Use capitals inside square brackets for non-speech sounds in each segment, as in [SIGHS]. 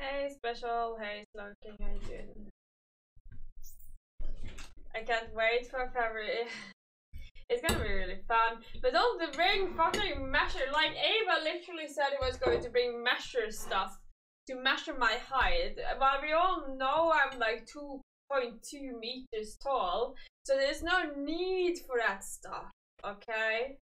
Hey, special. Hey, Slunking. How you doing? I can't wait for February. [LAUGHS] It's gonna be really fun. But don't bring fucking measure. Like Ava literally said it was going to bring measure stuff to measure my height. But we all know I'm like 2.2 meters tall. So there's no need for that stuff. Okay?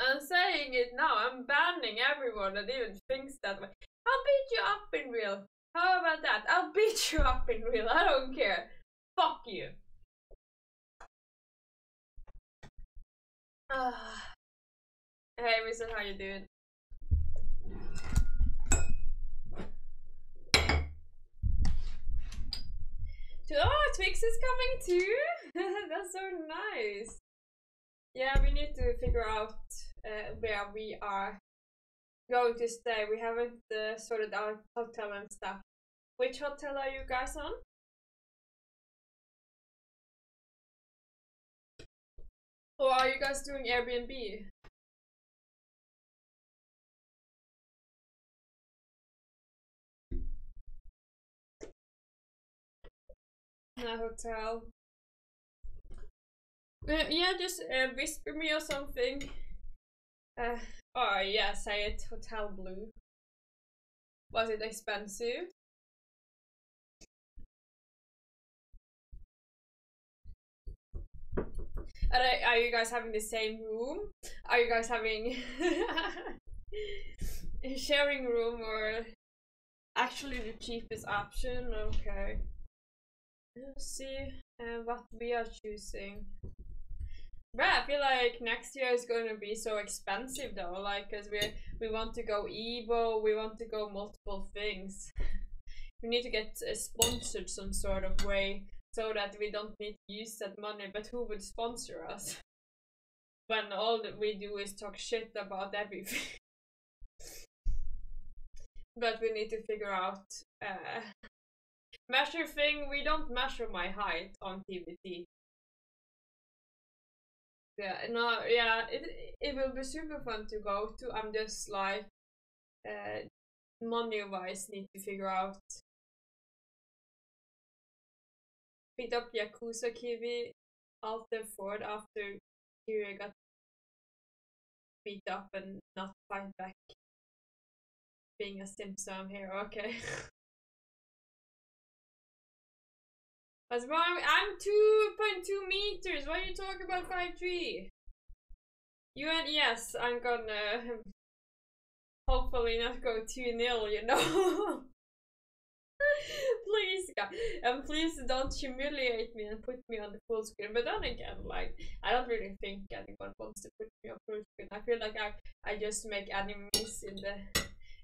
I'm saying it now. I'm banning everyone that even thinks that way. I'll beat you up in real. How about that? I'll [LAUGHS] beat you up in real. I don't care. Fuck you. Ah. [SIGHS] hey, Wizard, how you doing? Oh, Twix is coming too. [LAUGHS] That's so nice. Yeah, we need to figure out uh, where we are going to stay. We haven't uh, sorted out hotel and stuff. Which hotel are you guys on? Or are you guys doing Airbnb? A hotel. Uh, yeah, just uh, whisper me or something. [SIGHS] Uh, oh yeah, say it. Hotel Blue. Was it expensive? Are, are you guys having the same room? Are you guys having [LAUGHS] a sharing room or actually the cheapest option? Okay. Let's see uh, what we are choosing. But I feel like next year is going to be so expensive though, like, cause we we want to go Evo, we want to go multiple things. We need to get uh, sponsored some sort of way so that we don't need to use that money. But who would sponsor us when all that we do is talk shit about everything? [LAUGHS] but we need to figure out uh, measure thing. We don't measure my height on TVT. Yeah, no, yeah, it it will be super fun to go to. I'm just like, uh, money wise, need to figure out. Picked up Yakuza Kiwi, after Ford after Kiwi got beat up and not fight back. Being a Simpson here, okay. [LAUGHS] What's wrong? I'm 2.2 meters. Why are you talking about 5'3"? You and yes, I'm gonna [LAUGHS] hopefully not go 2-0, you know? [LAUGHS] please, God. And please don't humiliate me and put me on the full screen. But then again, like, I don't really think anyone wants to put me on full screen. I feel like I, I just make enemies in the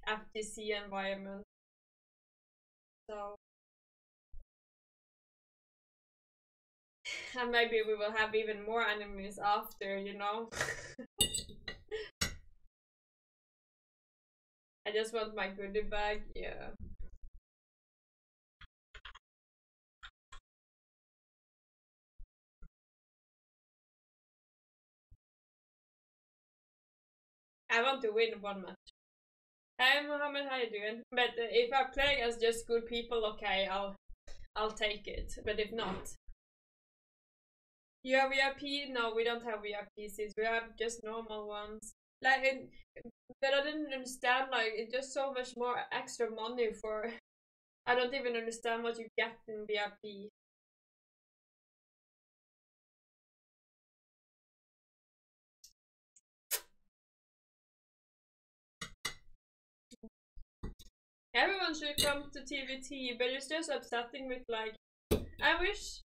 FGC environment. So, and [LAUGHS] maybe we will have even more enemies after, you know? [LAUGHS] I just want my goodie bag, yeah. I want to win one match. Hey Mohammed, how you doing? But if I play as just good people, okay, I'll I'll take it. But if not, you have VIP? No, we don't have VIPs. We have just normal ones. Like, it, but I didn't understand. Like, it's just so much more extra money for. [LAUGHS] I don't even understand what you get in VIP. Everyone should come to TVT, but it's just upsetting with like, I wish,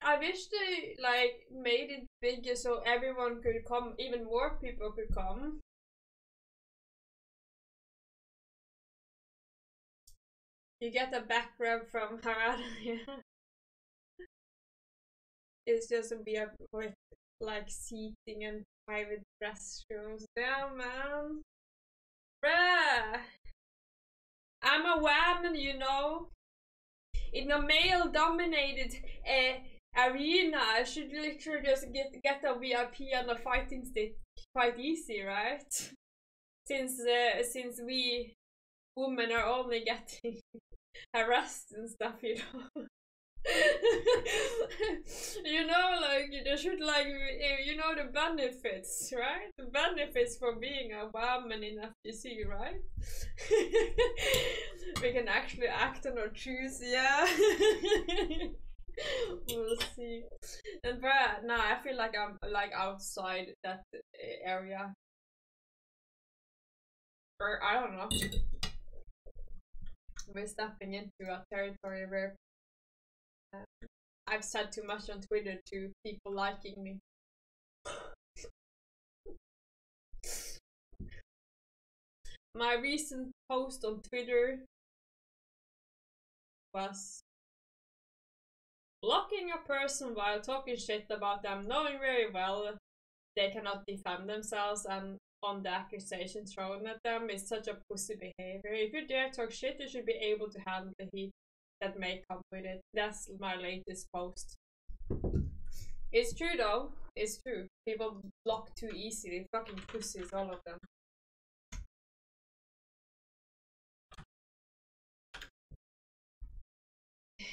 I wish they like made it bigger so everyone could come, even more people could come. You get a back rub from Harad, yeah. [LAUGHS] It's just a beer with like seating and private restrooms. Damn man. Bruh. I'm a woman, you know. In a male dominated uh, arena, I should literally just get get a VIP and a fighting stick quite easy, right? since uh, since we women are only getting [LAUGHS] harassed and stuff, you know. [LAUGHS] you know, like they should like you know the benefits, right? The benefits for being a woman in FGC, right? [LAUGHS] we can actually act on our truths, yeah. [LAUGHS] we'll see. And but no, I feel like I'm like outside that area. Or I don't know. We're stepping into a territory where uh, I've said too much on Twitter to people liking me. My recent post on Twitter was blocking a person while talking shit about them, knowing very well they cannot defend themselves and on the accusation thrown at them is such a pussy behavior. If you dare talk shit, you should be able to handle the heat that may come with it. That's my latest post. It's true though. It's true. People block too easily. Fucking pussies, all of them.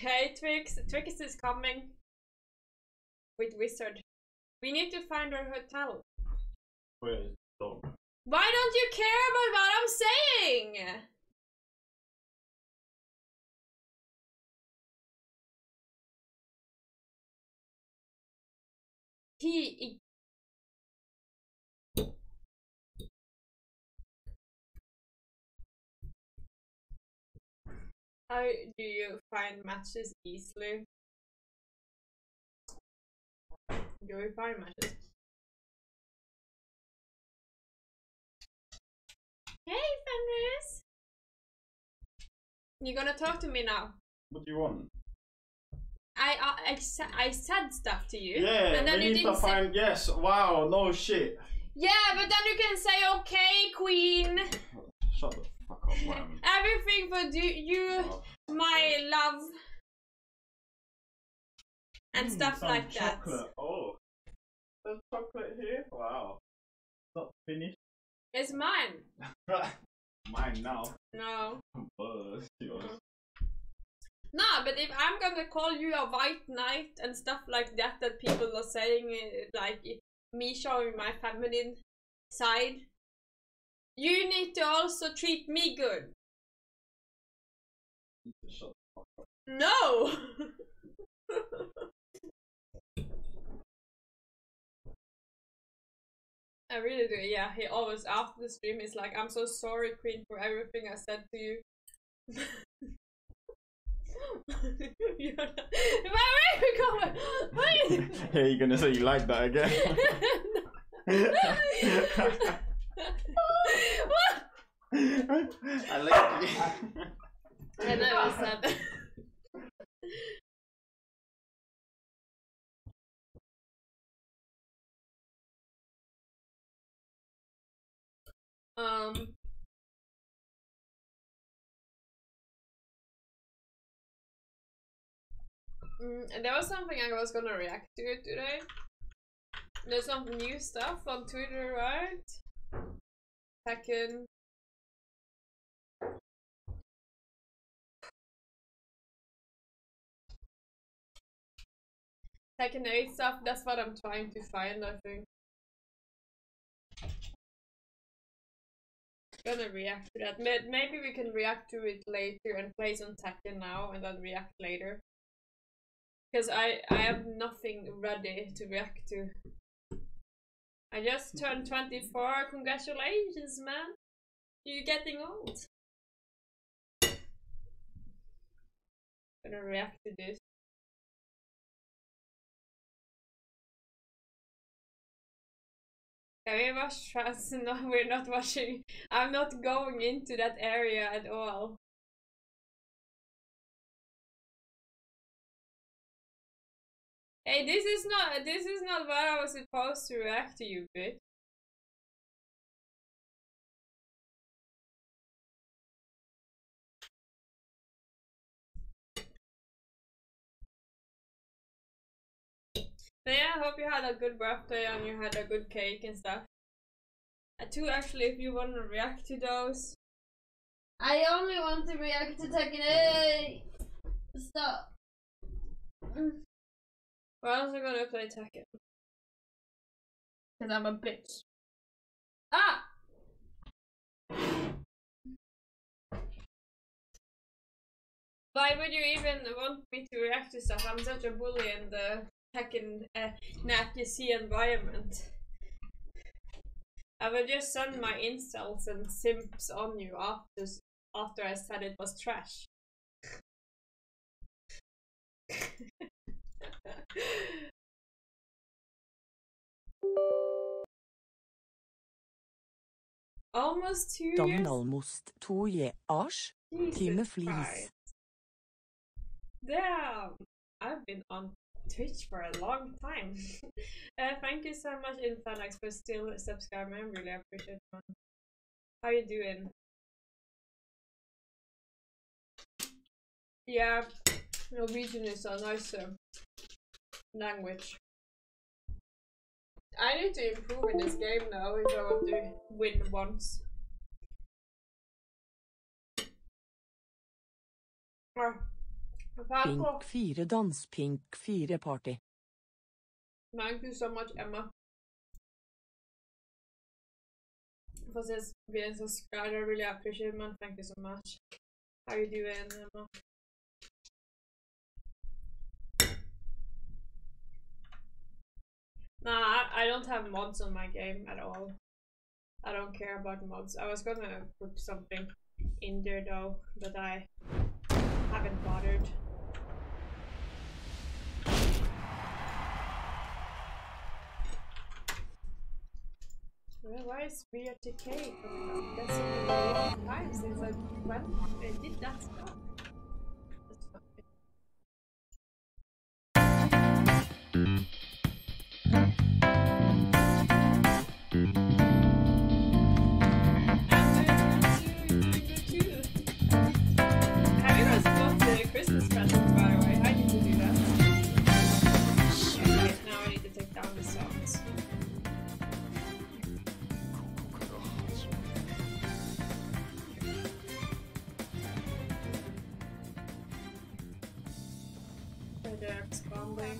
Hey Twix, Twix is coming with Wizard. We need to find our hotel. Where is? Why don't you care about what I'm saying? He How do you find matches easily? Do we find matches? Hey, Fenris! You're gonna talk to me now? What do you want? I I, I, sa- I said stuff to you. Yeah, and then we you need to didn't find. Yes, wow, no shit. Yeah, but then you can say, okay, queen. Shut the fuck man. Everything for do you, Oh, my love, and mm, stuff like that. chocolate. Oh, there's chocolate here. Wow, not finished. It's mine. [LAUGHS] Mine now. No. Buzz, yours. No, but if I'm gonna call you a white knight and stuff like that, that people are saying, uh, like me showing my feminine side, you need to also treat me good. Shut the fuck up. No! [LAUGHS] I really do, yeah. He always, after the stream, is like, I'm so sorry, Queen, for everything I said to you. You're [LAUGHS] where are you going? [LAUGHS] Are you gonna say you like that again? What? [LAUGHS] I like it. I never said that. Um. Mm, and there was something I was gonna react to today. There's some new stuff on Twitter, right? Tekken. Tekken 8 stuff, that's what I'm trying to find, I think. Gonna react to that. Maybe we can react to it later and play some Tekken now and then react later. Because I, I have nothing ready to react to. I just turned mm-hmm. 24. Congratulations, man. You're getting old. Gonna react to this. Can we watch [LAUGHS] trans? No, we're not watching. I'm not going into that area at all. Hey, this is not this is not what I was supposed to react to you, bitch. But yeah, I hope you had a good birthday and you had a good cake and stuff. I two actually, if you want to react to those. I only want to react to Tekken 8. Stop. We're also gonna play Tekken. Cause I'm a bitch. Ah! Why would you even want me to react to stuff? I'm such a bully in the Tekken uh, NATC environment. I would just send my insults and simps on you after after I said it was trash. [LAUGHS] [LAUGHS] Almost two years. Domnalmost 2J Ars. Jesus Time. Damn! I've been on Twitch for a long time. [LAUGHS] uh, thank you so much, Infanax, for still subscribing. I really appreciate it. How you doing? Yeah, Norwegian is a nice uh, language. I need to improve in this game now if I want to win once. Ah, Pink 4 dans Pink 4 party. Thank you so much, Emma. For this being subscribed, I really appreciate it, man. Thank you so much. How you doing, Emma? Nah, I, don't have mods on my game at all. I don't care about mods. I was gonna put something in there though, but I haven't bothered. Well, why is VRTK coming up? That's a long time since I went I did that stuff. Expanding.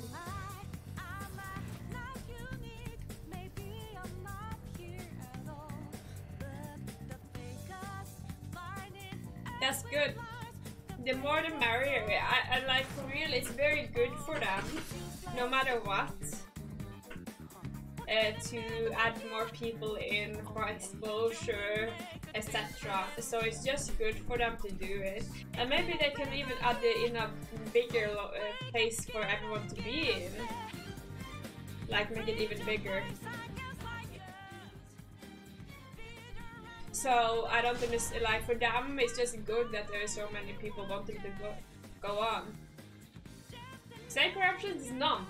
That's good. The more the merrier. I, I like for real, it's very good for them, no matter what. Uh, to add more people in for exposure, etc. So it's just good for them to do it, and maybe they can even add it in a bigger uh, place for everyone to be in, like make it even bigger. So I don't think understand. Like for them, it's just good that there are so many people wanting to go go on. Safe corruption is none,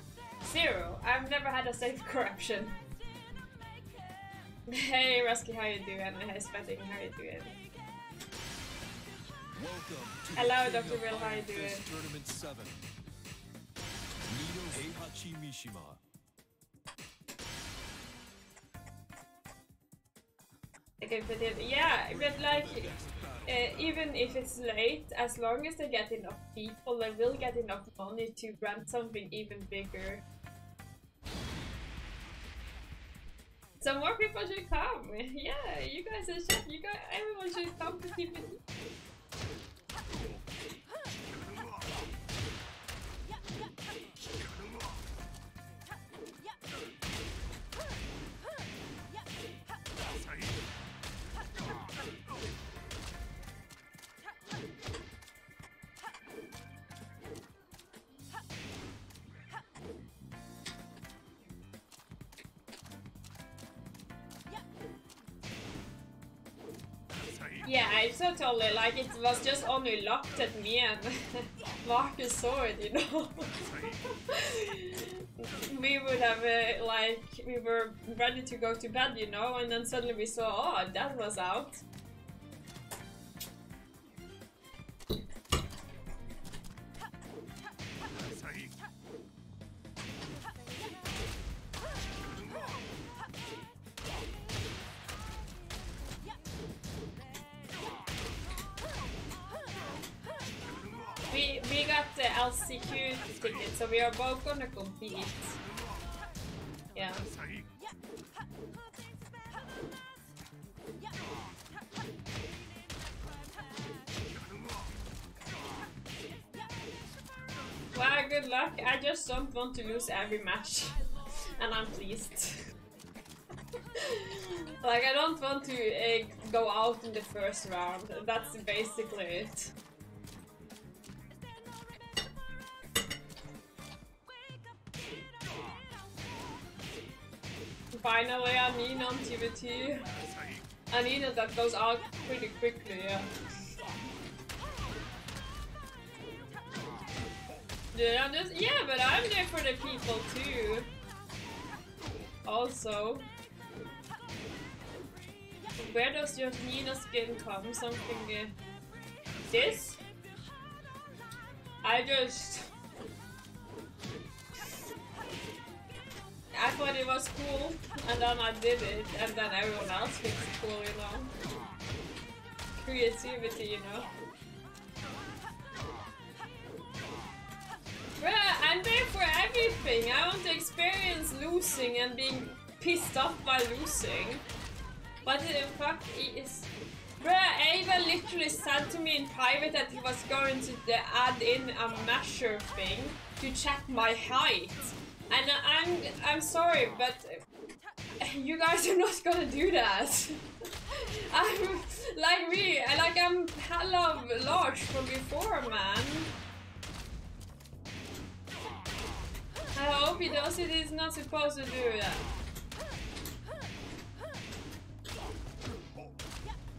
zero. I've never had a safe [LAUGHS] corruption. Hey Rusky, how you doing? Hey Spending, how you doing? Welcome to Hello, Dr. Will, how you doing? Tournament 7. Nito Heihachi Mishima. I can put it. Yeah, but like, uh, even if it's late, as long as they get enough people, they will get enough money to grant something even bigger. So more people should come. [LAUGHS] Yeah, you guys should, you guys, everyone should come to keep like it was just only locked at me and [LAUGHS] Marcus saw it, you know. [LAUGHS] we would have uh, like we were ready to go to bed, you know, and then suddenly we saw oh that was out. Got the ticket, so we are both gonna compete. Yeah. Well, good luck. I just don't want to lose every match. [LAUGHS] and I'm pleased. [LAUGHS] like, I don't want to uh, go out in the first round. That's basically it. Finally, I mean on TV2. I need that goes out pretty quickly, yeah. Yeah, just, yeah, but I'm there for the people too. Also. Where does your Nina skin come? Something... Uh, this? I just... I thought it was cool, and then I did it, and then everyone else thinks it's cool, you know? Creativity, you know? Bruh, I'm there for everything. I want to experience losing and being pissed off by losing. What the fuck is... Bruh, Ava literally said to me in private that he was going to uh, add in a measure thing to check my height. And I'm I'm sorry, but you guys are not gonna do that. [LAUGHS] I'm like me, like I'm hella large from before, man. I hope he does it. He's not supposed to do that.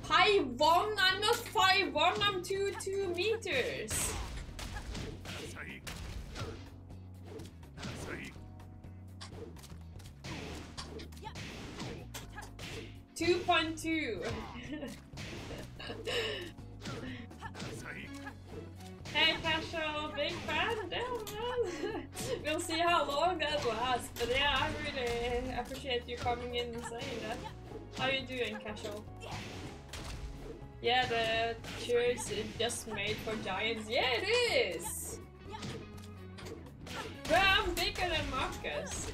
Five one? I'm not five one. I'm two two meters. Two point two. Hey Casual, big fan, we'll see how long that lasts. But yeah, I really appreciate you coming in and saying that. How you doing, Casual? Yeah, the cheers is just made for giants. Yeah, it is! Well, I'm bigger than Marcus.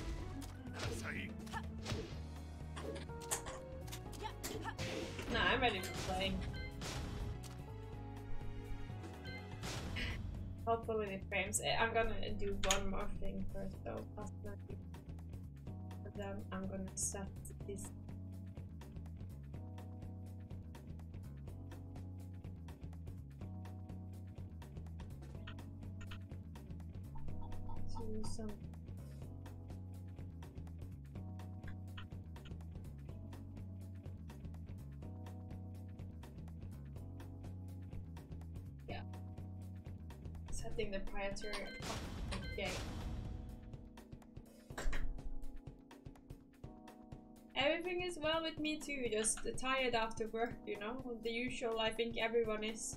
Nah, I'm ready for playing. Hopefully the frames. eh, I'm gonna do one more thing first though. And then I'm gonna set this. To some the priority game. Everything is well with me too, just tired after work, you know? The usual, I think everyone is.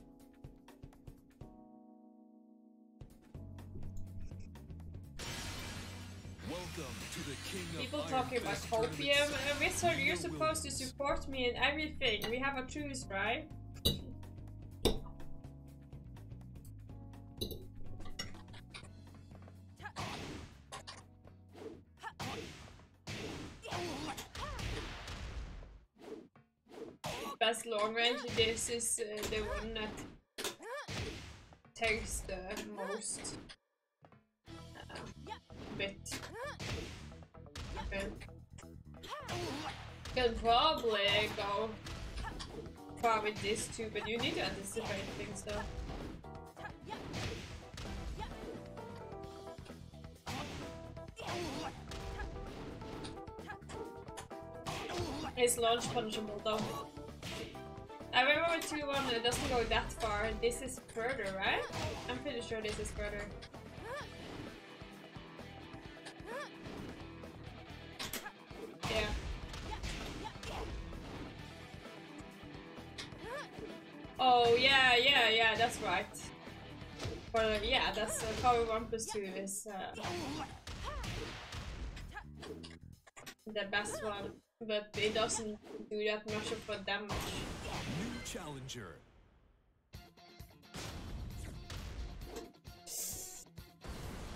Welcome to the King of People talking about Fist Hopium. tournaments. Uh, Wizard, you're supposed to support me in everything. We have a truce, right? This is uh, the one that takes the most uh, bit. Okay. Could probably go far with this too, but you need to anticipate things though. It's launch punishable though. 2 1 it doesn't go that far. This is further, right? I'm pretty sure this is further. Yeah. Oh yeah, yeah, yeah, that's right. Or yeah, that's uh, power one plus two is uh, the best one, but it doesn't do that much challenger.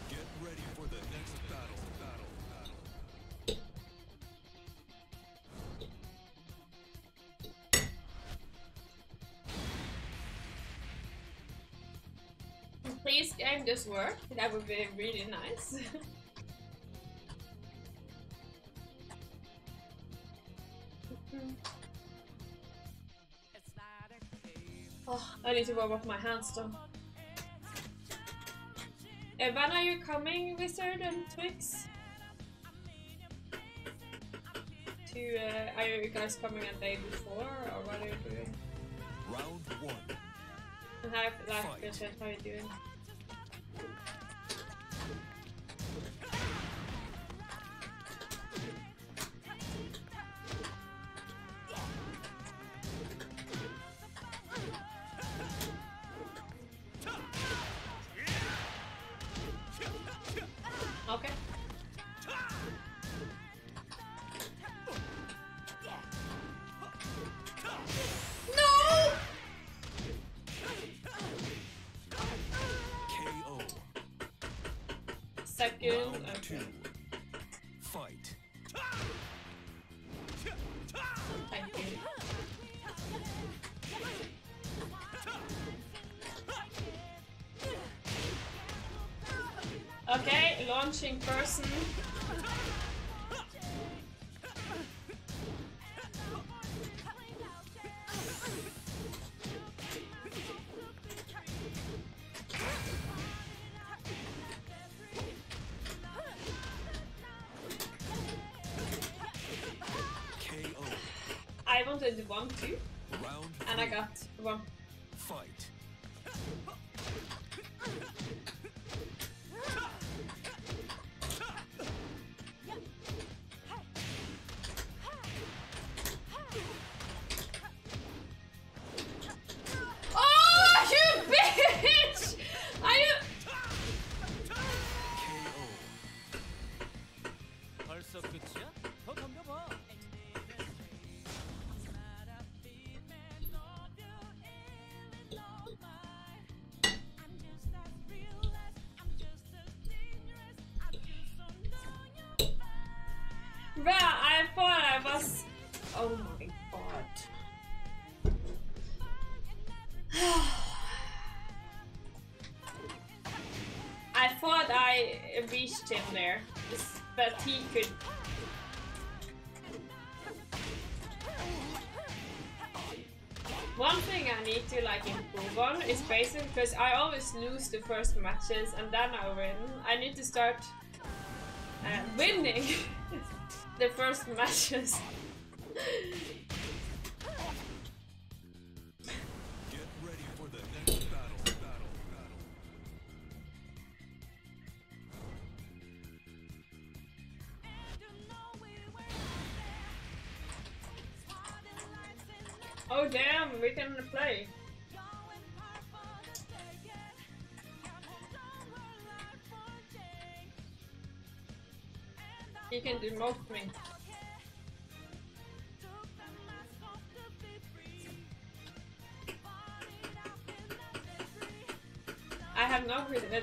Get ready for the next battle. battle. Please game this work, that would be really nice. [LAUGHS] oh, I need to warm up my hands though. When are you coming, Wizard and Twix? To, uh, are you guys coming a day before, or what are you doing? Round one. Hi, Black Fight. Bishop, how are you doing? Okay, launching person. Bruh, I thought I was. Oh my god. [SIGHS] I thought I reached him there, but he could. One thing I need to like improve on is basically because I always lose the first matches and then I win. I need to start uh, winning [LAUGHS] the first matches. [LAUGHS]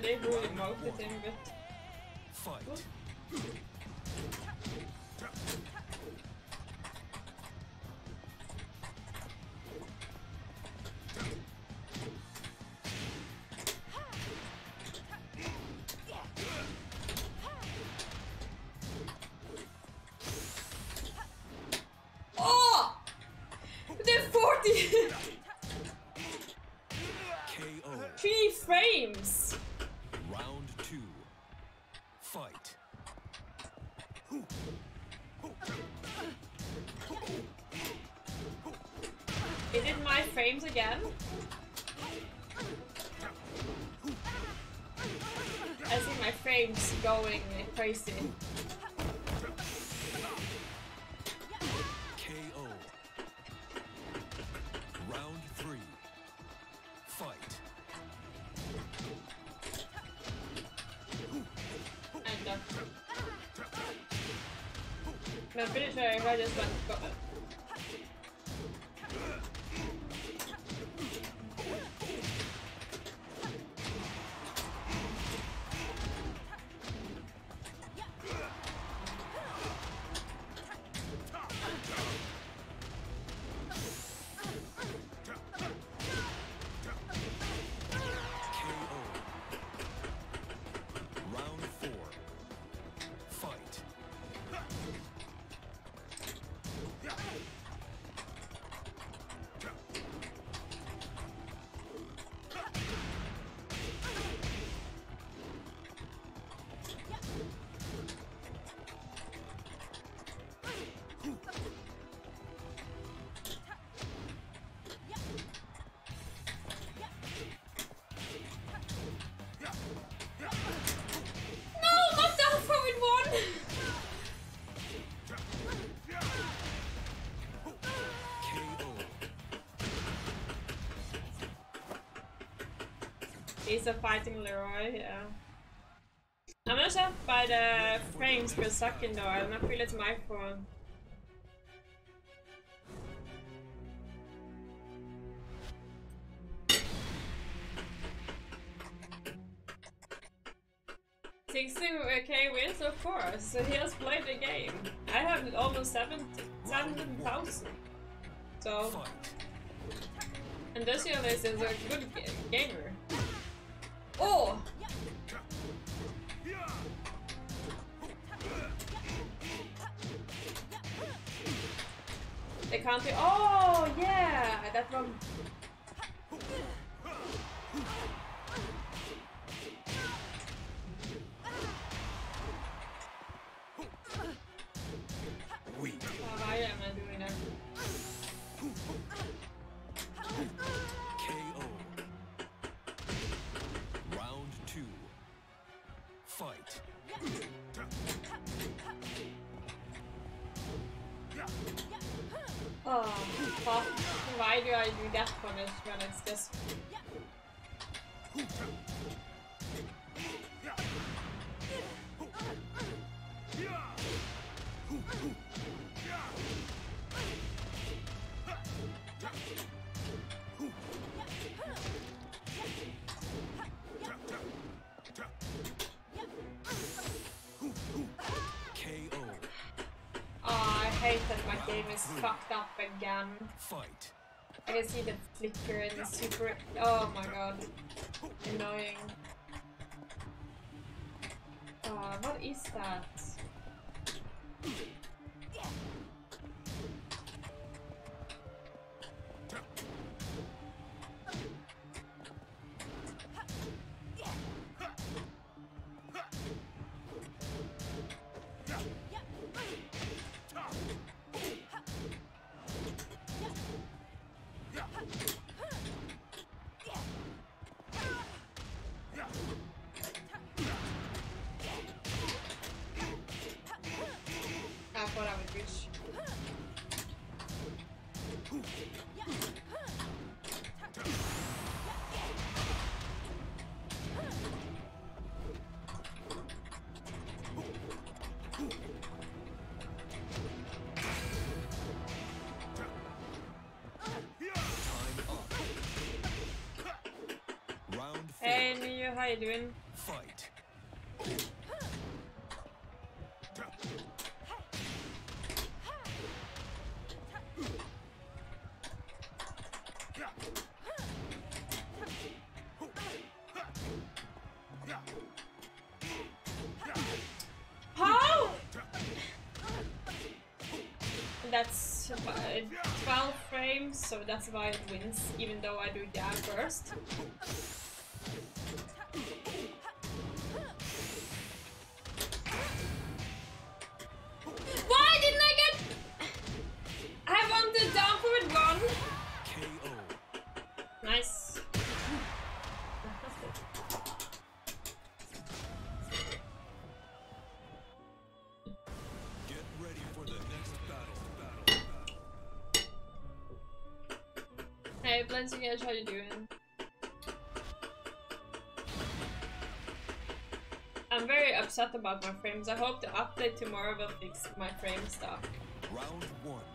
no idea that they really demoted going crazy. He's a fighting Leroy, yeah. I'm gonna set by the uh, frames per second though, and I feel it's my phone. Sixteen uh, K wins, of course. So he has played the game. I have almost seven thousand. So and this young is a good gamer. Ah, game is fucked up again. Fight. I can see the flicker and the super. Oh my god. Annoying. Uh, what is that? How you doing? Fight. How? That's uh, 12 frames, so that's why it wins, even though I do jab first. Battle. Hey, Blensingage, how you doing? I'm very upset about my frames. I hope the update tomorrow will fix my frame stuff. Round one.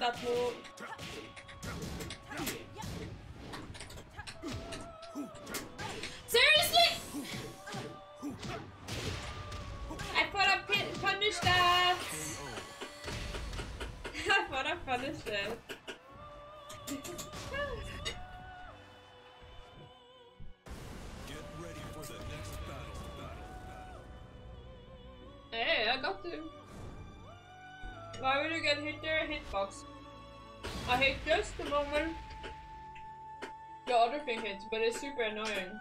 That move? Seriously? I thought I punished that. [LAUGHS] I thought I punished it. Get ready for the next battle. Battle. Battle. Hey, I got to. Why would you get hit? Hitbox. I hit just the moment the other thing hits, but it's super annoying.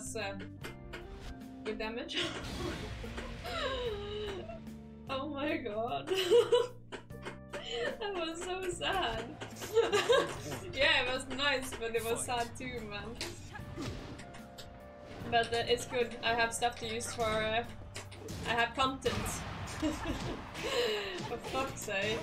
Was uh, damage. [LAUGHS] oh my god. [LAUGHS] that was so sad. [LAUGHS] yeah, it was nice, but it was sad too, man. But uh, it's good. I have stuff to use for. Uh, I have content. for fuck's sake.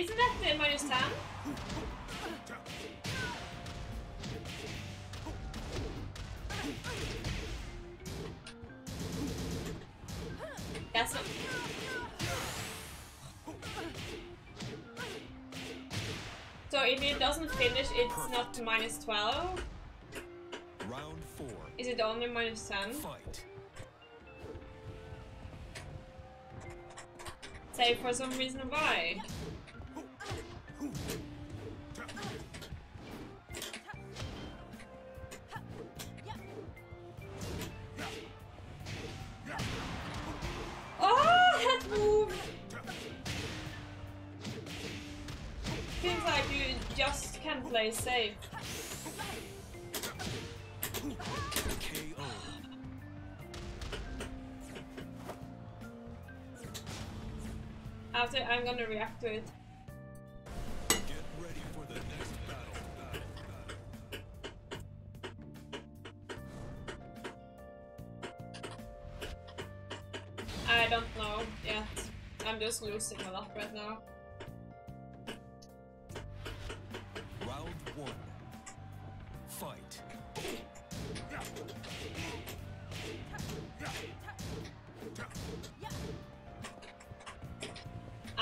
Isn't that the minus 10? That's. So if it doesn't finish, it's not minus 12? Round four. Is it only minus 10? Fight. Say for some reason why?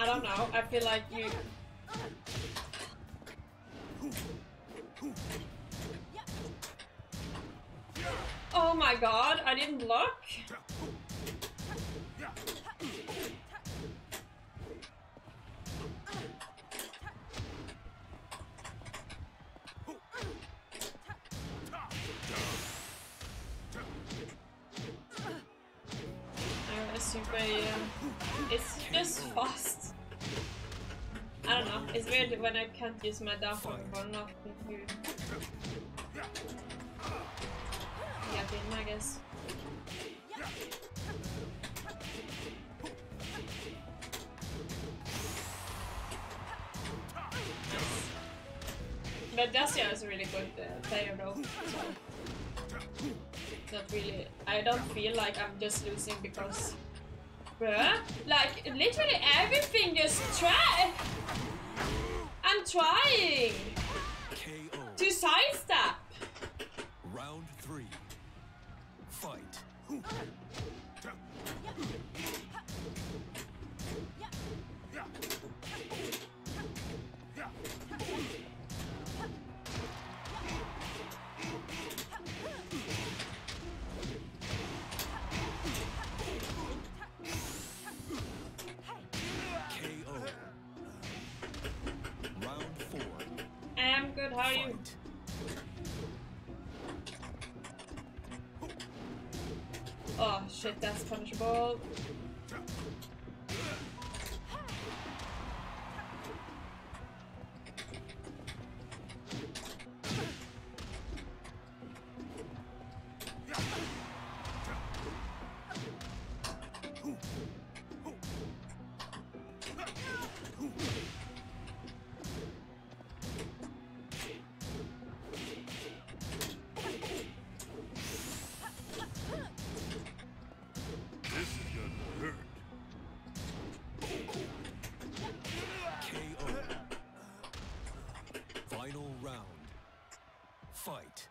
I don't know. I feel like you. Can't use my down for not you get in, I guess. But Dacia is a really good uh, player though. So not really. I don't feel like I'm just losing because. Bruh, like literally everything just try. Trying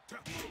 Fight.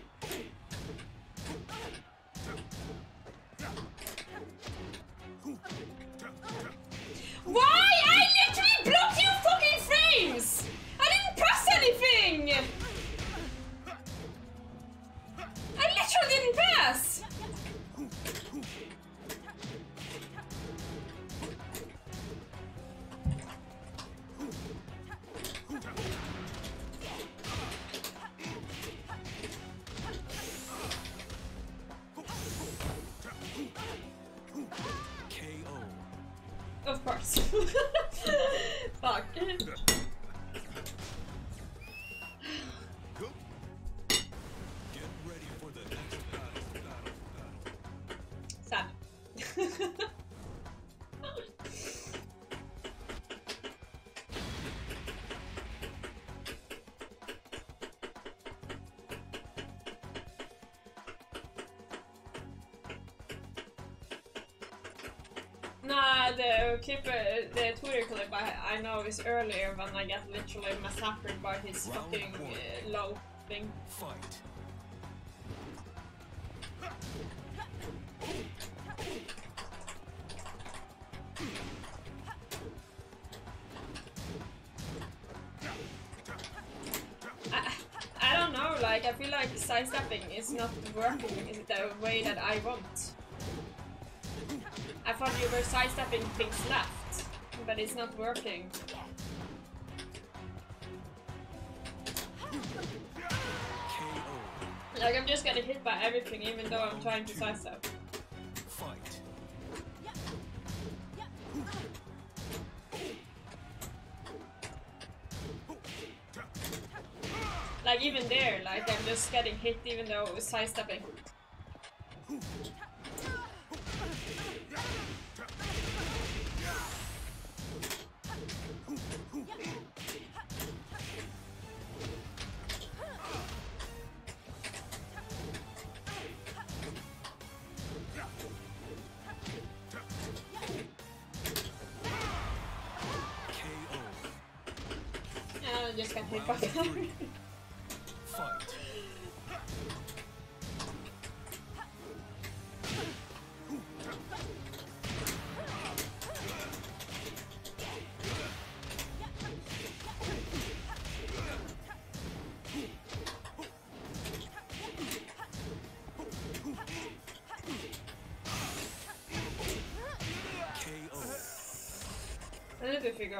Clip, uh, the Twitter clip I, I know is earlier when I get literally massacred by his Round fucking uh, low thing. Fight. I, I don't know, like, I feel like sidestepping is not working in the way that I want. I thought you were sidestepping things left, but it's not working. Like, I'm just getting hit by everything even though I'm trying to sidestep. Fight. Like, even there, like, I'm just getting hit even though it was sidestepping.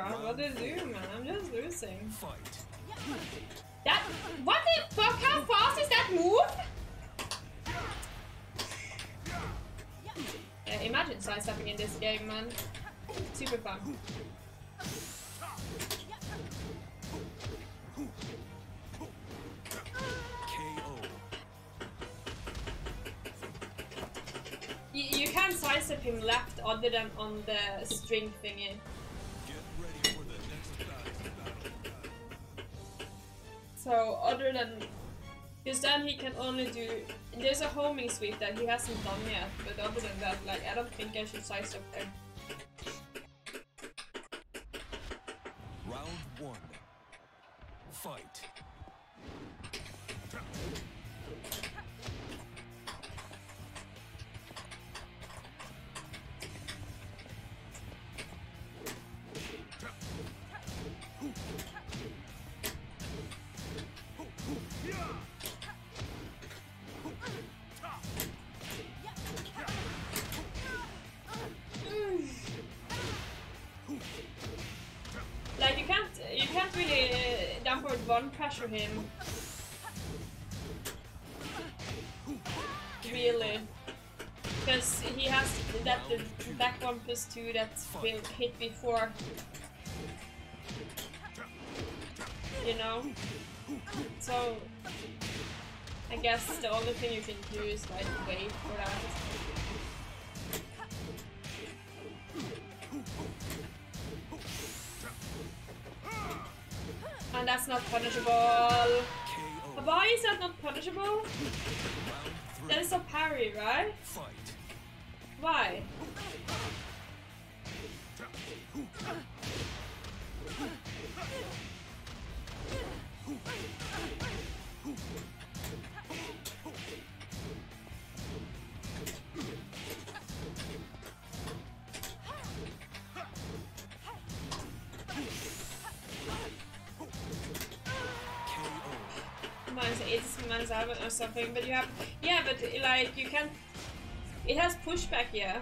Need to figure out what to do, man. I'm just losing. Fight. That. What the fuck? How fast is that move? [LAUGHS] Yeah, imagine sidestepping in this game, man. Super fun. KO. You, you can't sidestep him left other than on the string thingy. Other than because then he can only do there's a homing sweep that he hasn't done yet, but other than that, like I don't think I should sidestep there. Pressure him. Really. Because he has that back one plus two that's been hit before. You know? So I guess the only thing you can do is like wait for that. And that's not punishable. Why is that not punishable? That is a parry, right? Why? Or something, but you have. Yeah, but like, you can't. It has pushback, yeah.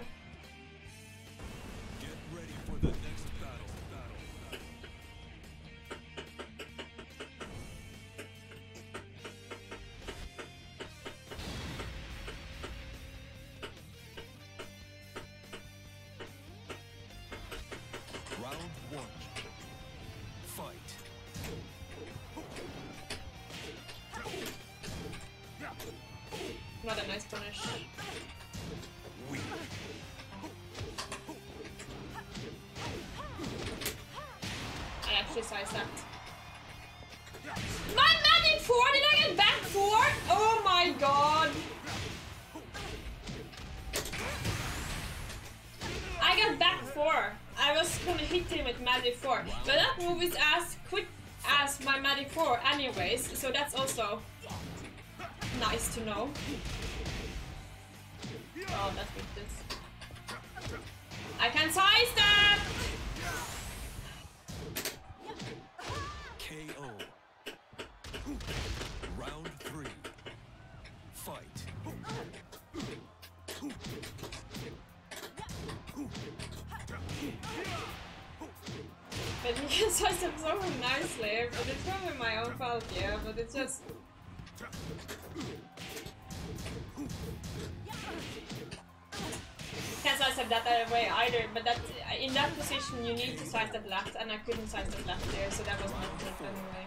That in that position you need to sidestep left, and I couldn't sidestep left there, so that was not it anyway.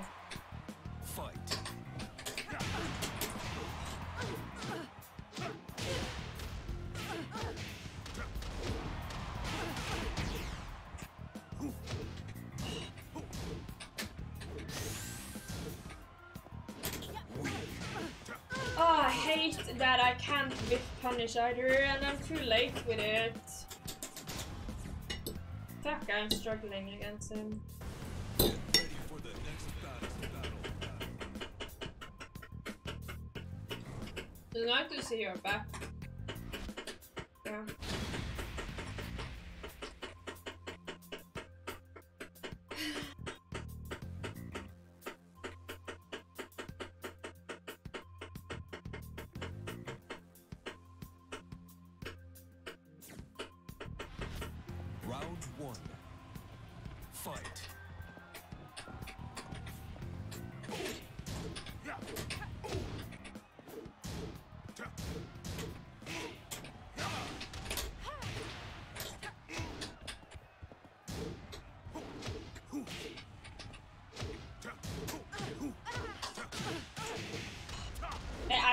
Fight. Oh, I hate that I can't whiff punish either, and I'm too late with it. Fuck, I'm struggling against him. It's nice to see your back.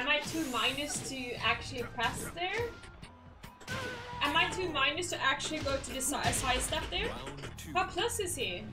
Am I too minus to actually press there? Am I too minus to actually go to the si- side step there? What plus is he?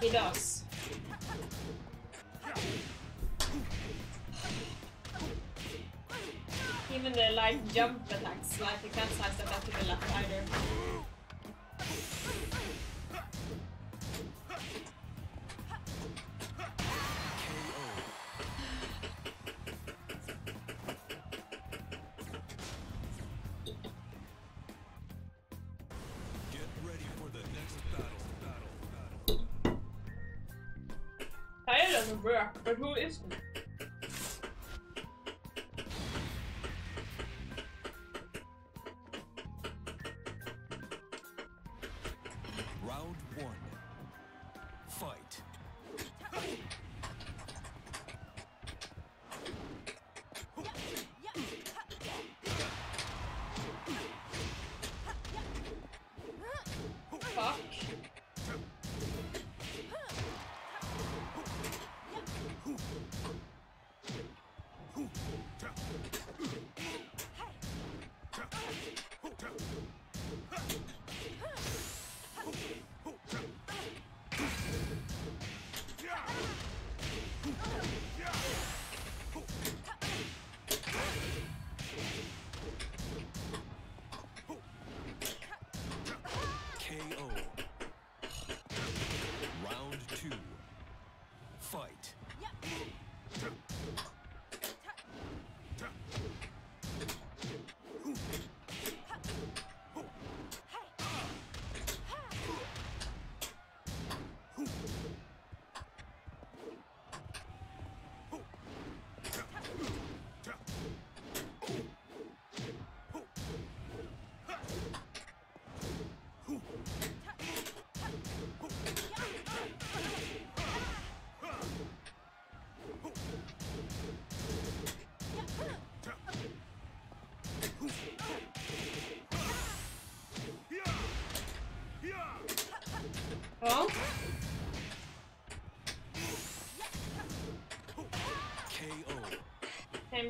He does. Even the like jump attacks, like you can't size that to the left either.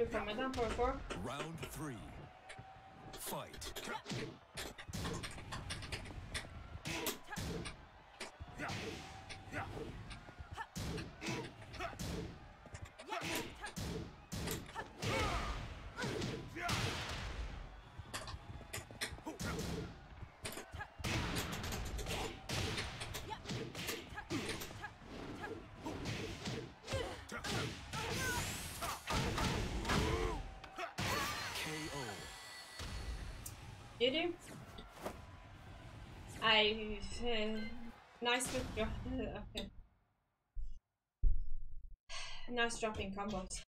Frame before my down forward four. Did do? I uh, nice with your okay. Nice dropping combos.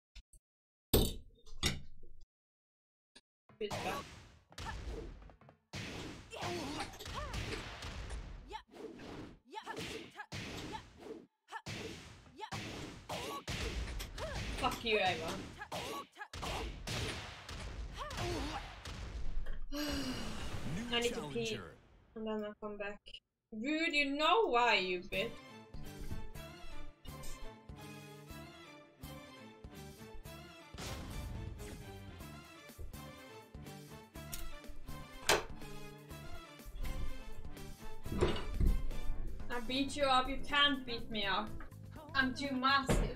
Rude, you know why, you bitch. I beat you up, you can't beat me up. I'm too massive.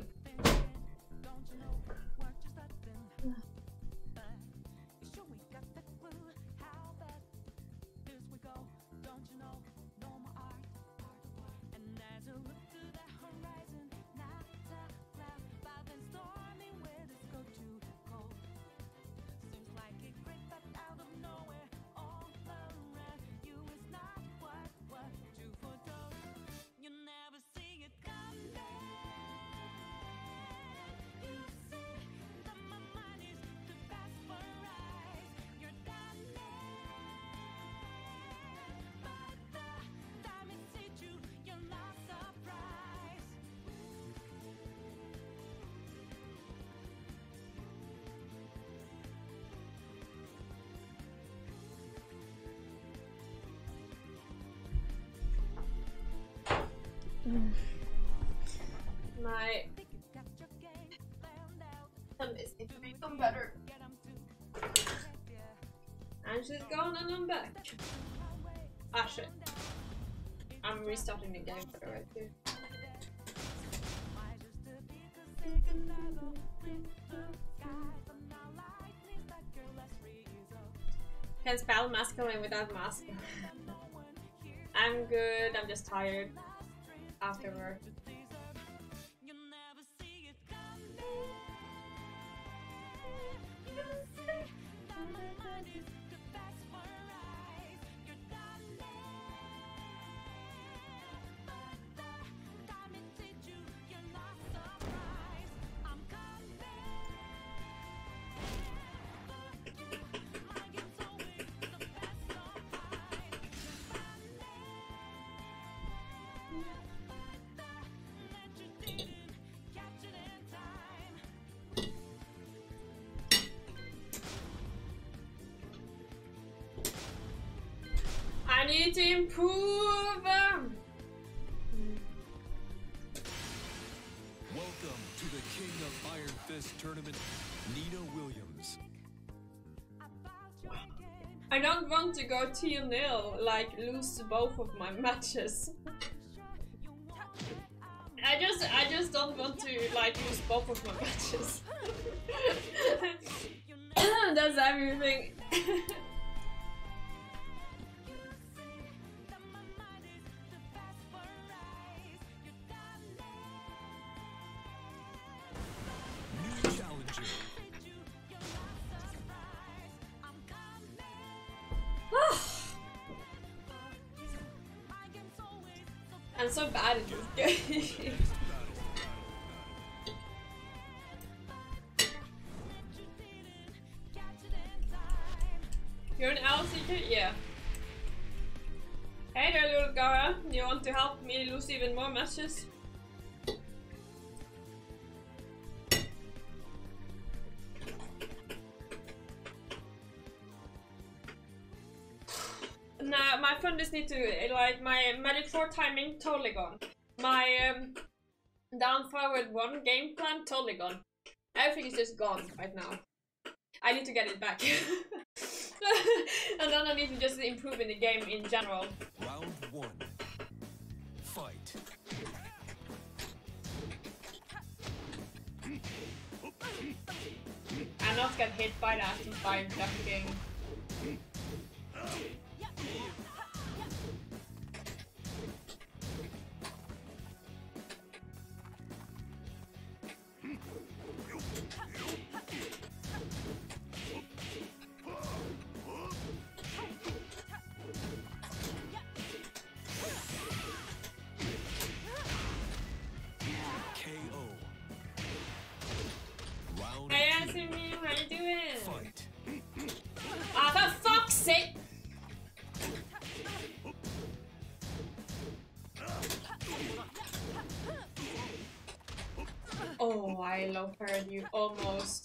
My thumb is become better. And she's gone and I'm back. Ah shit. I'm restarting the game for the right too. Can spell masculine without mask. [LAUGHS] I'm good, I'm just tired after to improve. Welcome to the King of Iron Fist tournament, Nina Williams. I don't want to go 2 nil, like lose both of my matches. I just, I just don't want to like lose both of my matches. [LAUGHS] That's everything. [LAUGHS] even more matches? Nah, my just need to like my magic 4 timing totally gone. My um, down forward one game plan totally gone. Everything is just gone right now. I need to get it back. [LAUGHS] and then I need to just improve in the game in general. And get hit by that by ducking. Love you almost.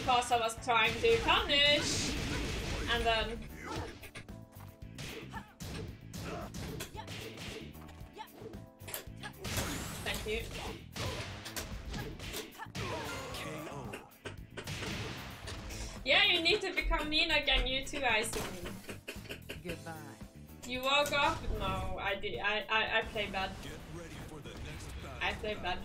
Because I was trying to punish. And then Thank you. Yeah, you need to become mean again, you too, I see. Goodbye. You woke up? No, I did. I, I, I play bad. Get ready for the next battle. I play bad.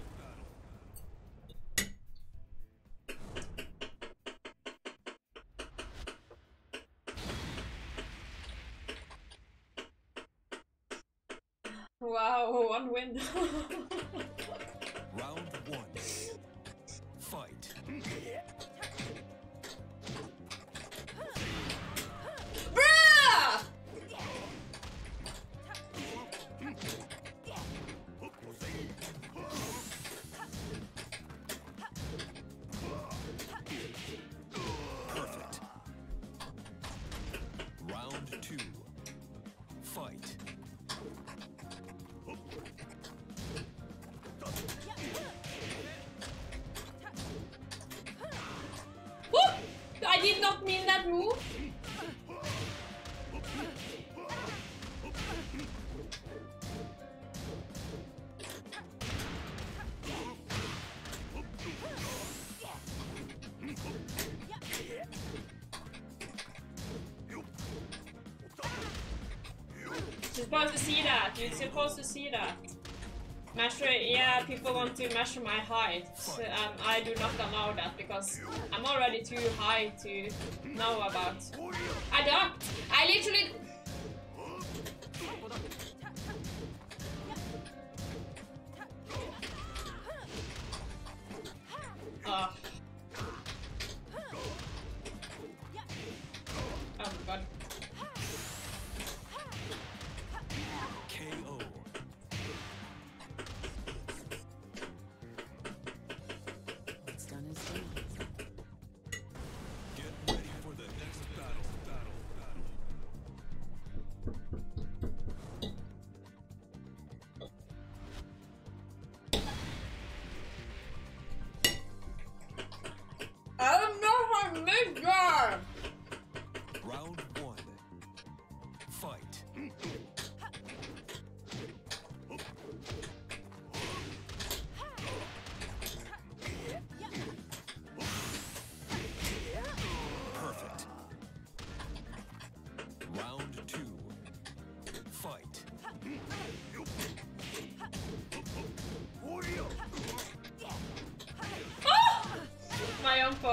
One win. [LAUGHS] You're supposed to see that. Measure, yeah, people want to measure my height. So, um, I do not allow that because I'm already too high to know about. I don't. I literally.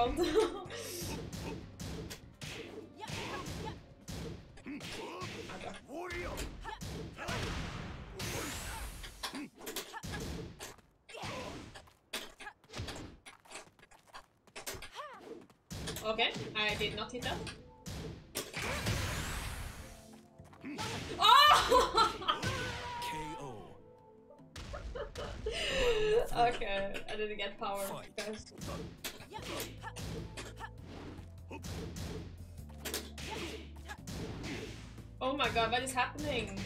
[LAUGHS] Okay, I did not hit that. Oh! KO. [LAUGHS] okay, I didn't get power. Fight. God, what is happening?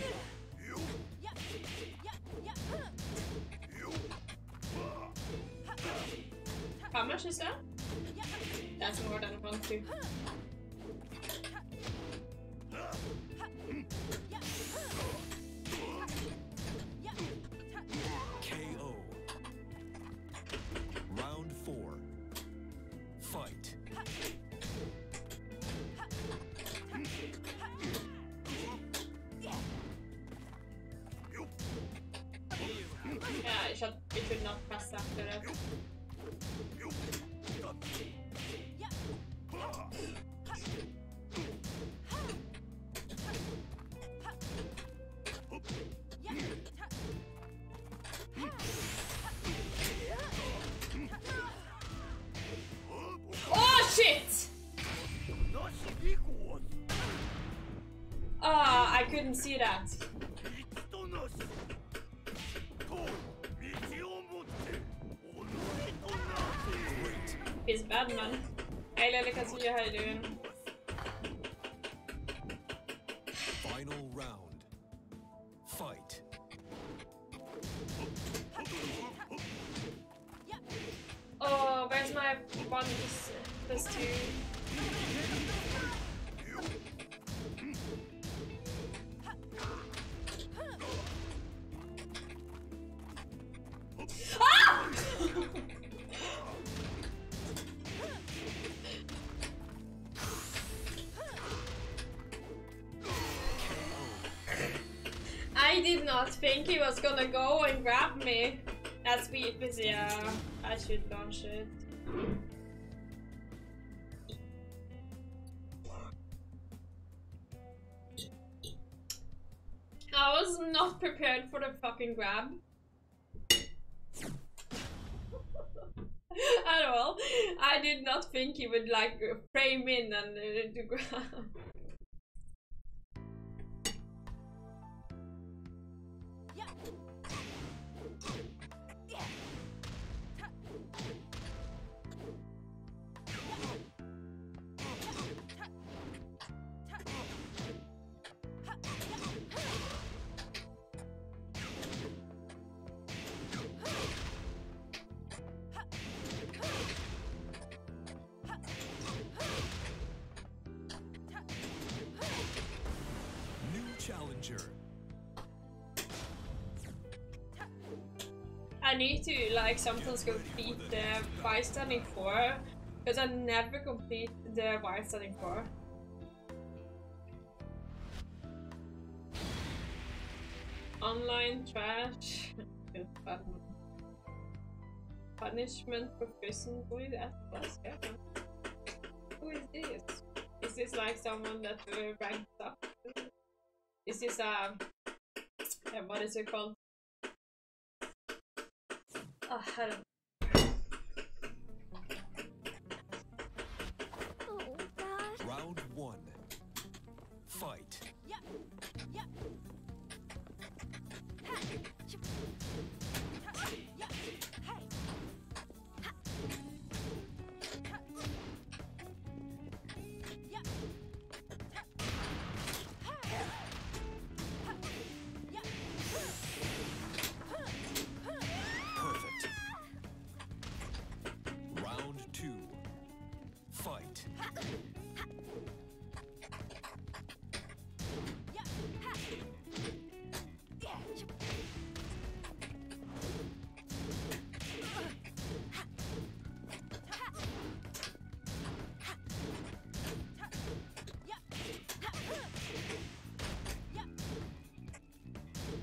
I couldn't see that. He's bad man. Hey Lily Kazuya, how you doing? Final round. Fight. Oh, where's my one this two? Think he was gonna go and grab me. That's but yeah, I should launch it. I was not prepared for the fucking grab. [LAUGHS] At all. I did not think he would like frame in and uh, do grab. Sometimes complete the while standing four because I never complete the while standing four. Online trash. Punishment for prison. Who is that? Who is this? Is this like someone that uh, ranks up? Is this a uh, what is it called? Oh,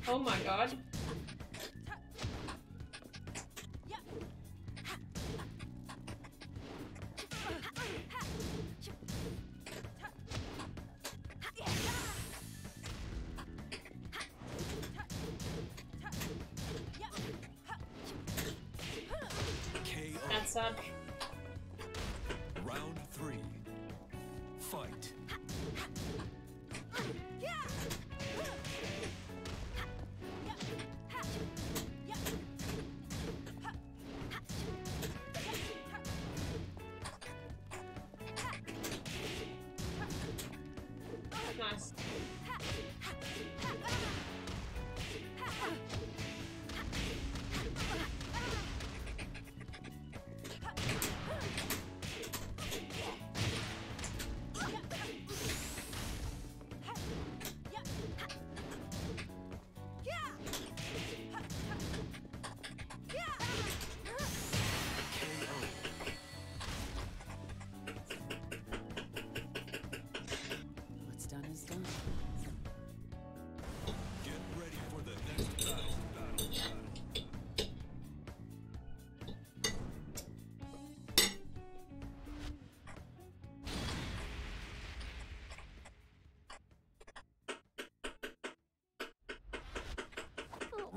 Oh my god.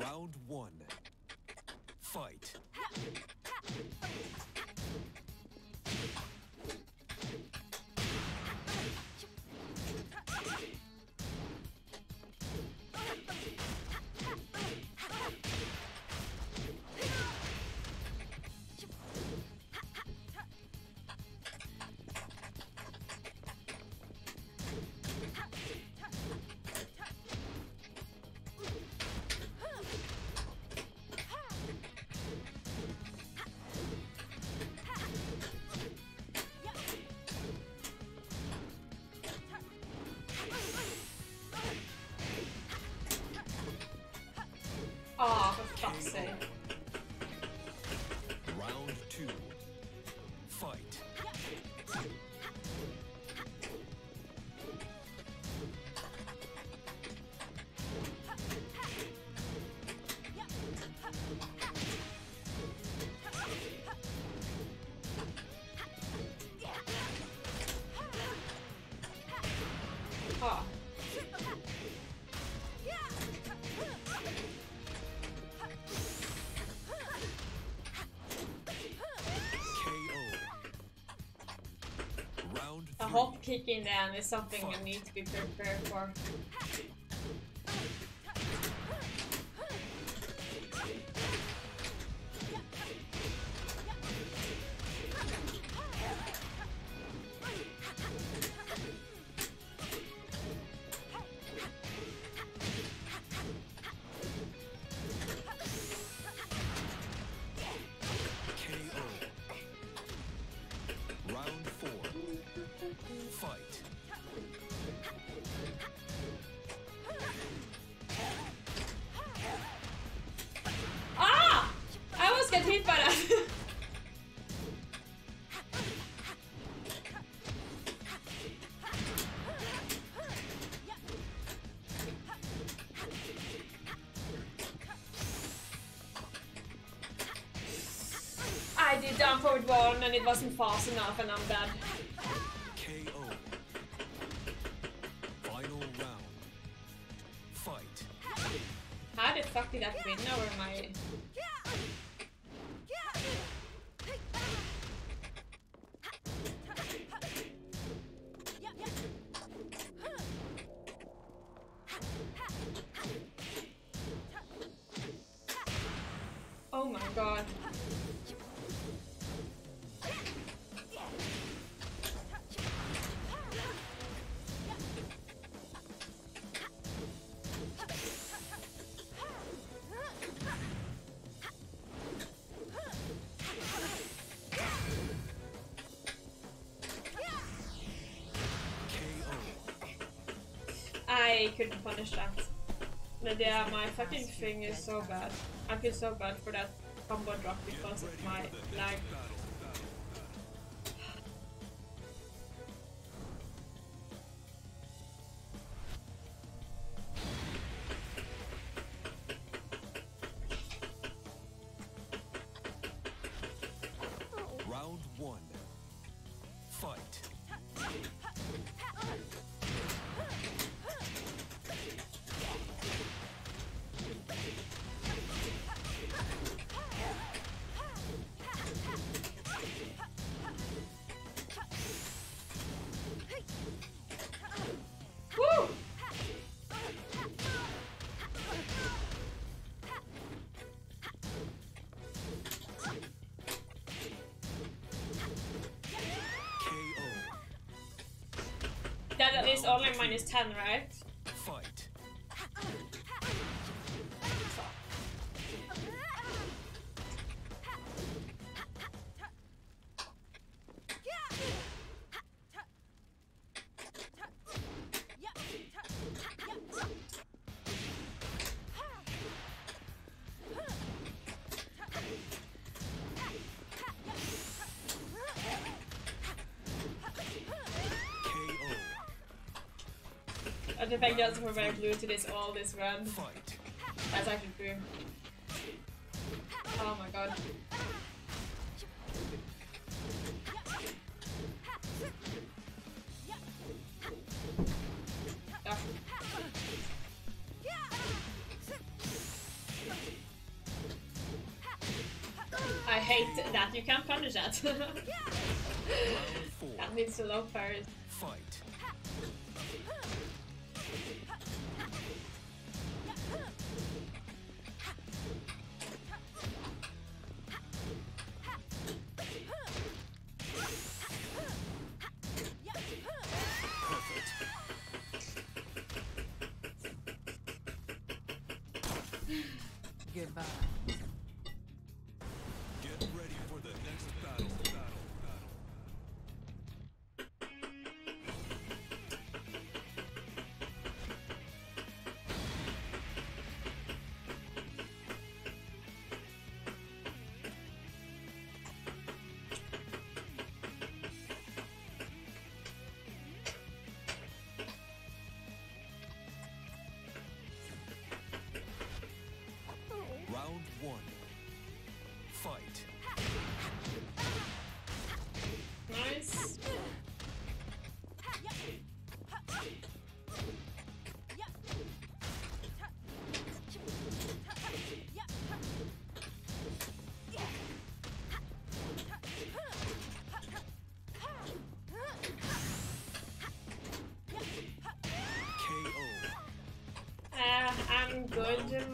Round one. Fight. Oh, for fuck's sake. Hop kick in the end is something you need to be prepared for. Wasn't fast enough and I'm dead. I couldn't punish that. But yeah, my fucking thing is so bad. I feel so bad for that combo drop because of my lag. Is only minus 10, right? I that we're very glued to this all this run. That's actually true. Oh my god. Ah. I hate that you can't punish that. [LAUGHS] That needs to low first. Fight.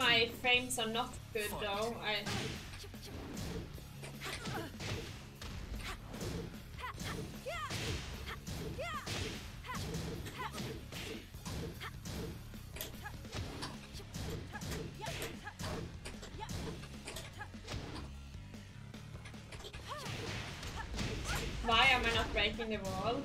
My frames are not good though. I why am I not breaking the wall?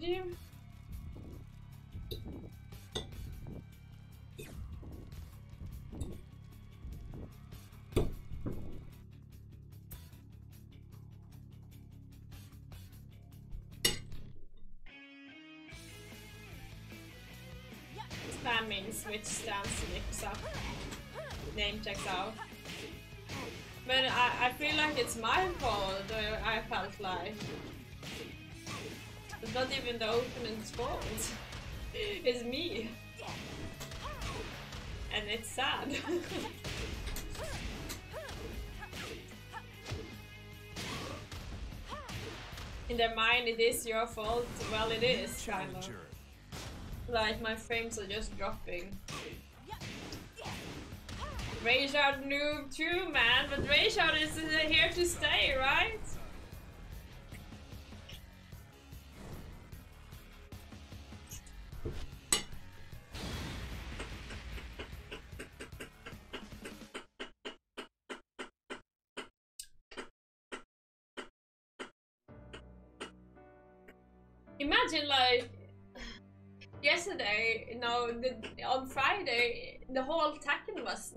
Did switch stance mix up. Name checks out. But I, I feel like it's my fault, I felt like. Not even the opponent's fault. It's me. And it's sad. [LAUGHS] In their mind it is your fault. Well it is. Like my frames are just dropping. Rayshard noob too, man, but Rayshard is here to stay, right?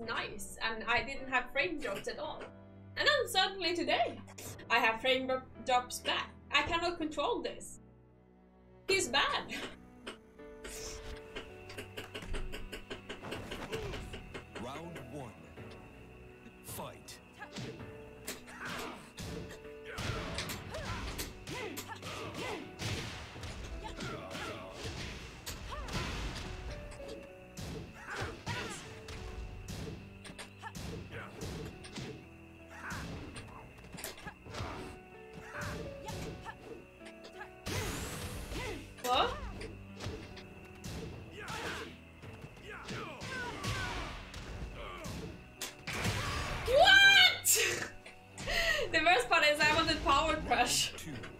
Nice, and I didn't have frame drops at all. And then suddenly today, I have frame drops back. I cannot control this. He's bad. [LAUGHS] crush. Two.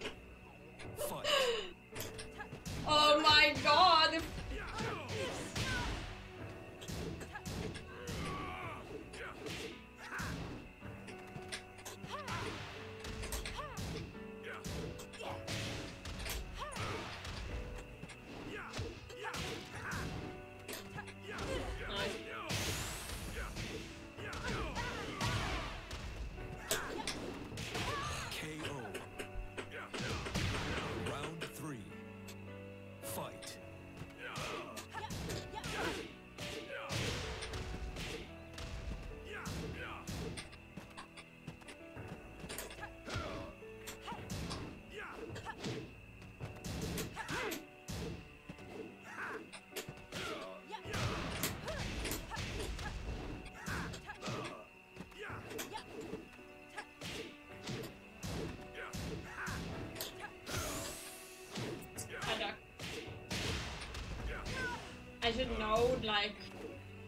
Should know like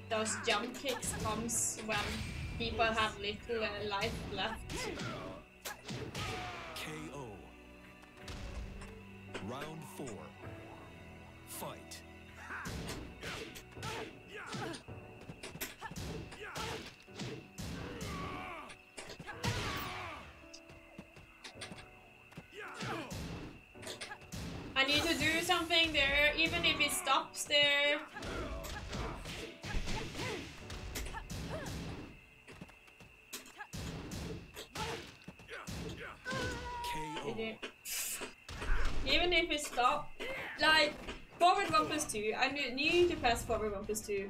those jump kicks comes when people have little uh, life left. fast forward One to 2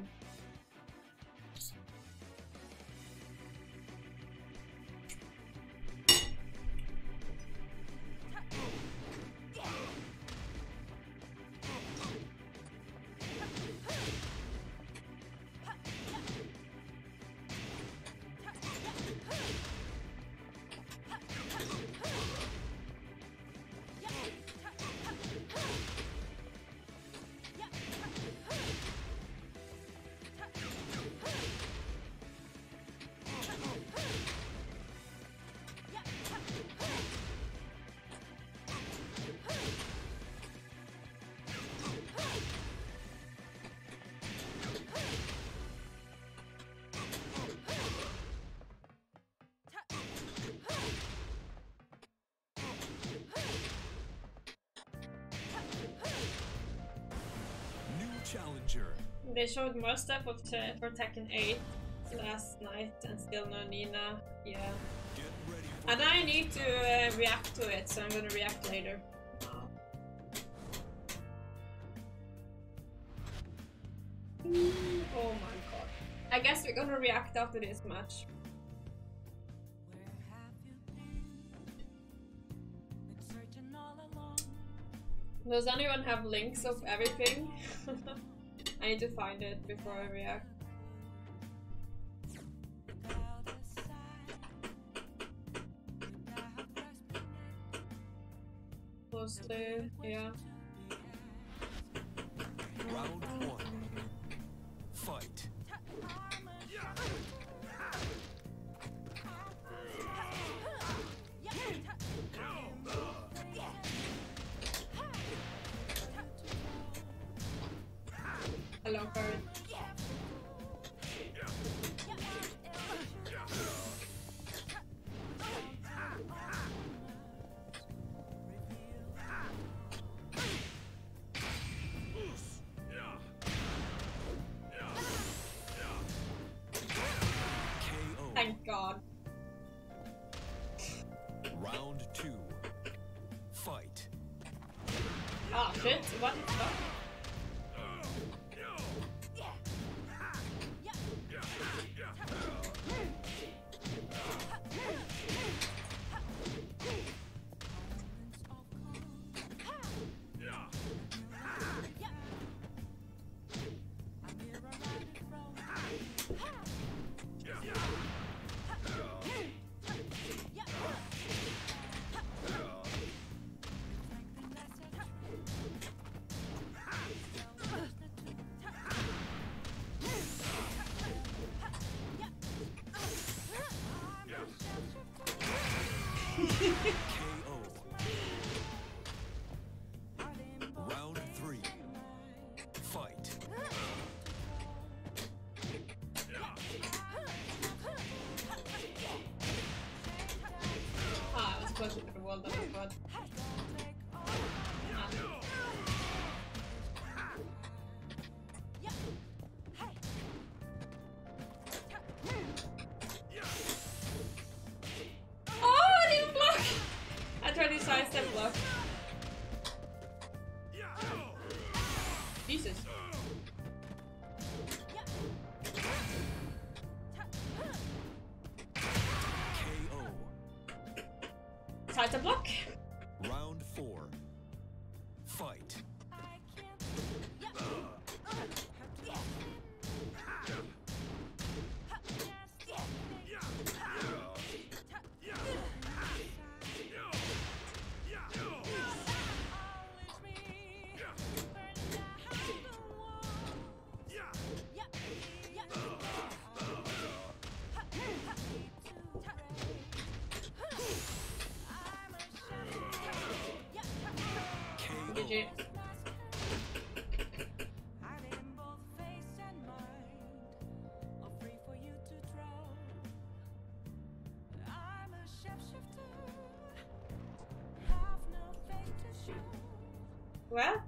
They showed more stuff of te- for Tekken 8 last night and still no Nina. Yeah. And I need to uh, react to it, so I'm gonna react later. Oh my god. I guess we're gonna react after this match. Does anyone have links of everything? [LAUGHS] I need to find it before I react. GG. What?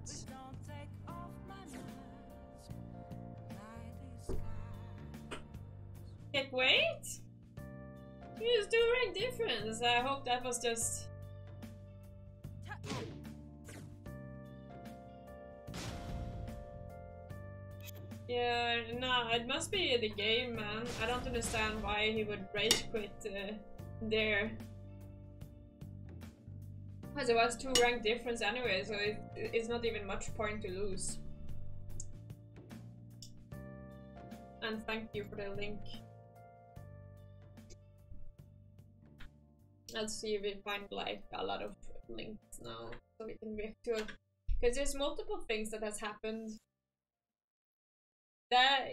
Like, wait? He's doing difference. I hope that was just. Be the game, man. I don't understand why he would rage quit uh, there. Because it was two rank difference anyway, so it, it's not even much point to lose. And thank you for the link. Let's see if we find like a lot of links now so we can react to it. Because there's multiple things that has happened. That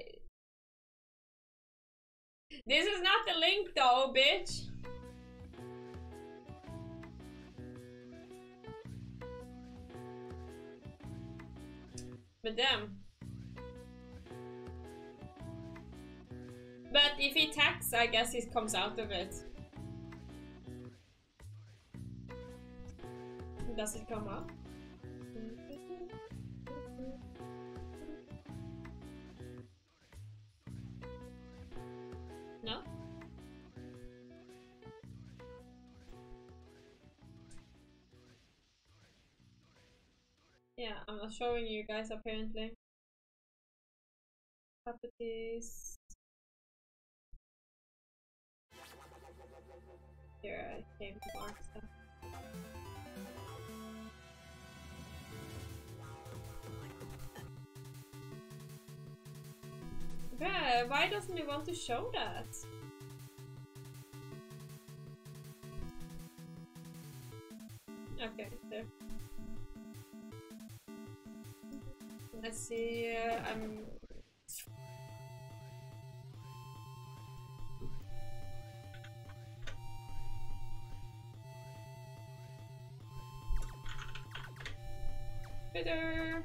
this is not the link though, bitch. But. But if he attacks, I guess he comes out of it. Does it come up? Yeah, I'm not showing you guys apparently. Properties. Here I came to mark stuff. Bruh, why doesn't he want to show that? Okay, there. Let's see, uh, I'm... Better.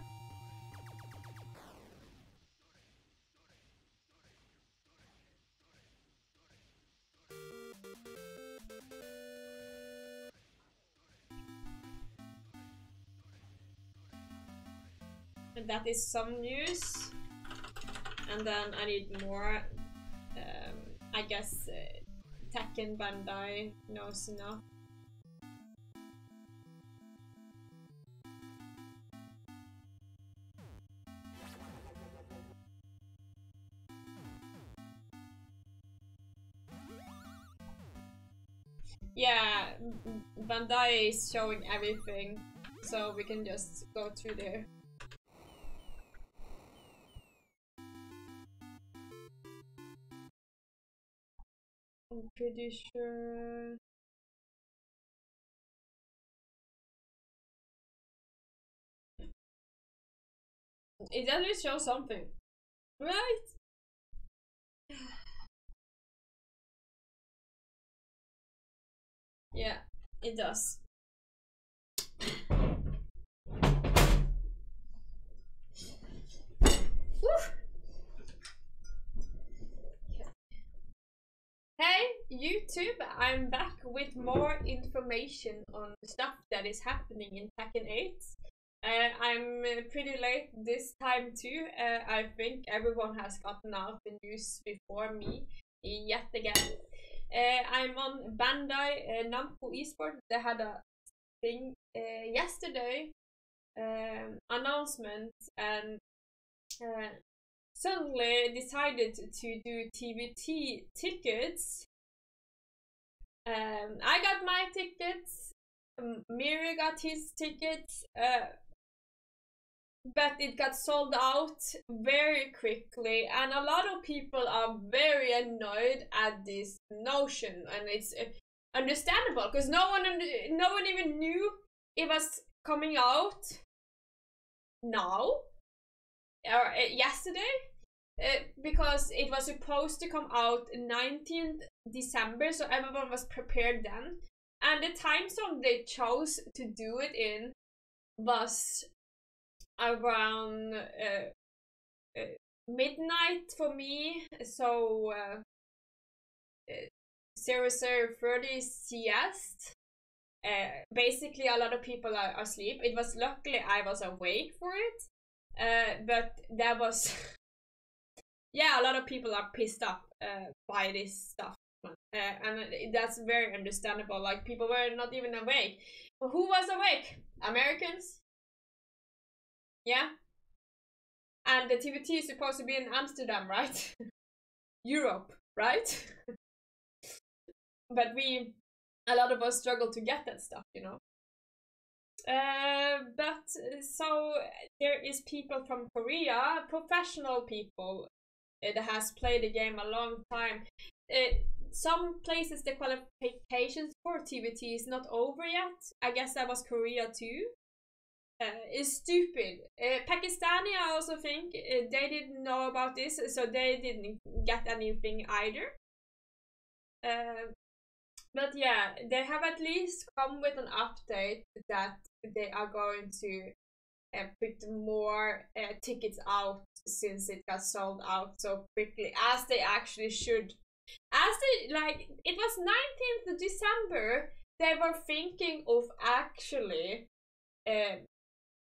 And that is some news. And then I need more. Um, I guess uh, Tekken Bandai knows enough. Yeah, Bandai is showing everything, so we can just go through there. It at least shows something, right? [SIGHS] Yeah, it does. Woo! Hey YouTube, I'm back with more information on stuff that is happening in Tekken 8. Uh, I'm uh, pretty late this time too. Uh, I think everyone has gotten out the news before me yet again. Uh, I'm on Bandai uh, Namco Esports. They had a thing uh, yesterday um, announcement and suddenly decided to do TVT tickets. Um, I got my tickets. Miri got his tickets. Uh, but it got sold out very quickly, and a lot of people are very annoyed at this notion, and it's uh, understandable because no one, no one even knew it was coming out now or uh, yesterday uh, because it was supposed to come out 19th December, so everyone was prepared then. And the time zone they chose to do it in was around uh, uh, midnight for me, so uh, uh, 0030 CS. Uh, basically, a lot of people are asleep. It was luckily I was awake for it, but that was [LAUGHS] yeah, a lot of people are pissed off uh, by this stuff, uh, and that's very understandable. Like people were not even awake. But who was awake? Americans. Yeah. And the TVT is supposed to be in Amsterdam, right? [LAUGHS] Europe, right? [LAUGHS] but we, a lot of us struggle to get that stuff, you know. Uh, but so there is people from Korea, professional people uh, that has played the game a long time. Uh, some places the qualifications for TVT is not over yet. I guess that was Korea too. Uh, is stupid. Uh, Pakistani, I also think uh, they didn't know about this, so they didn't get anything either. But yeah, they have at least come with an update that they are going to uh, put more uh, tickets out since it got sold out so quickly, as they actually should. As they like, it was 19th December. They were thinking of actually uh,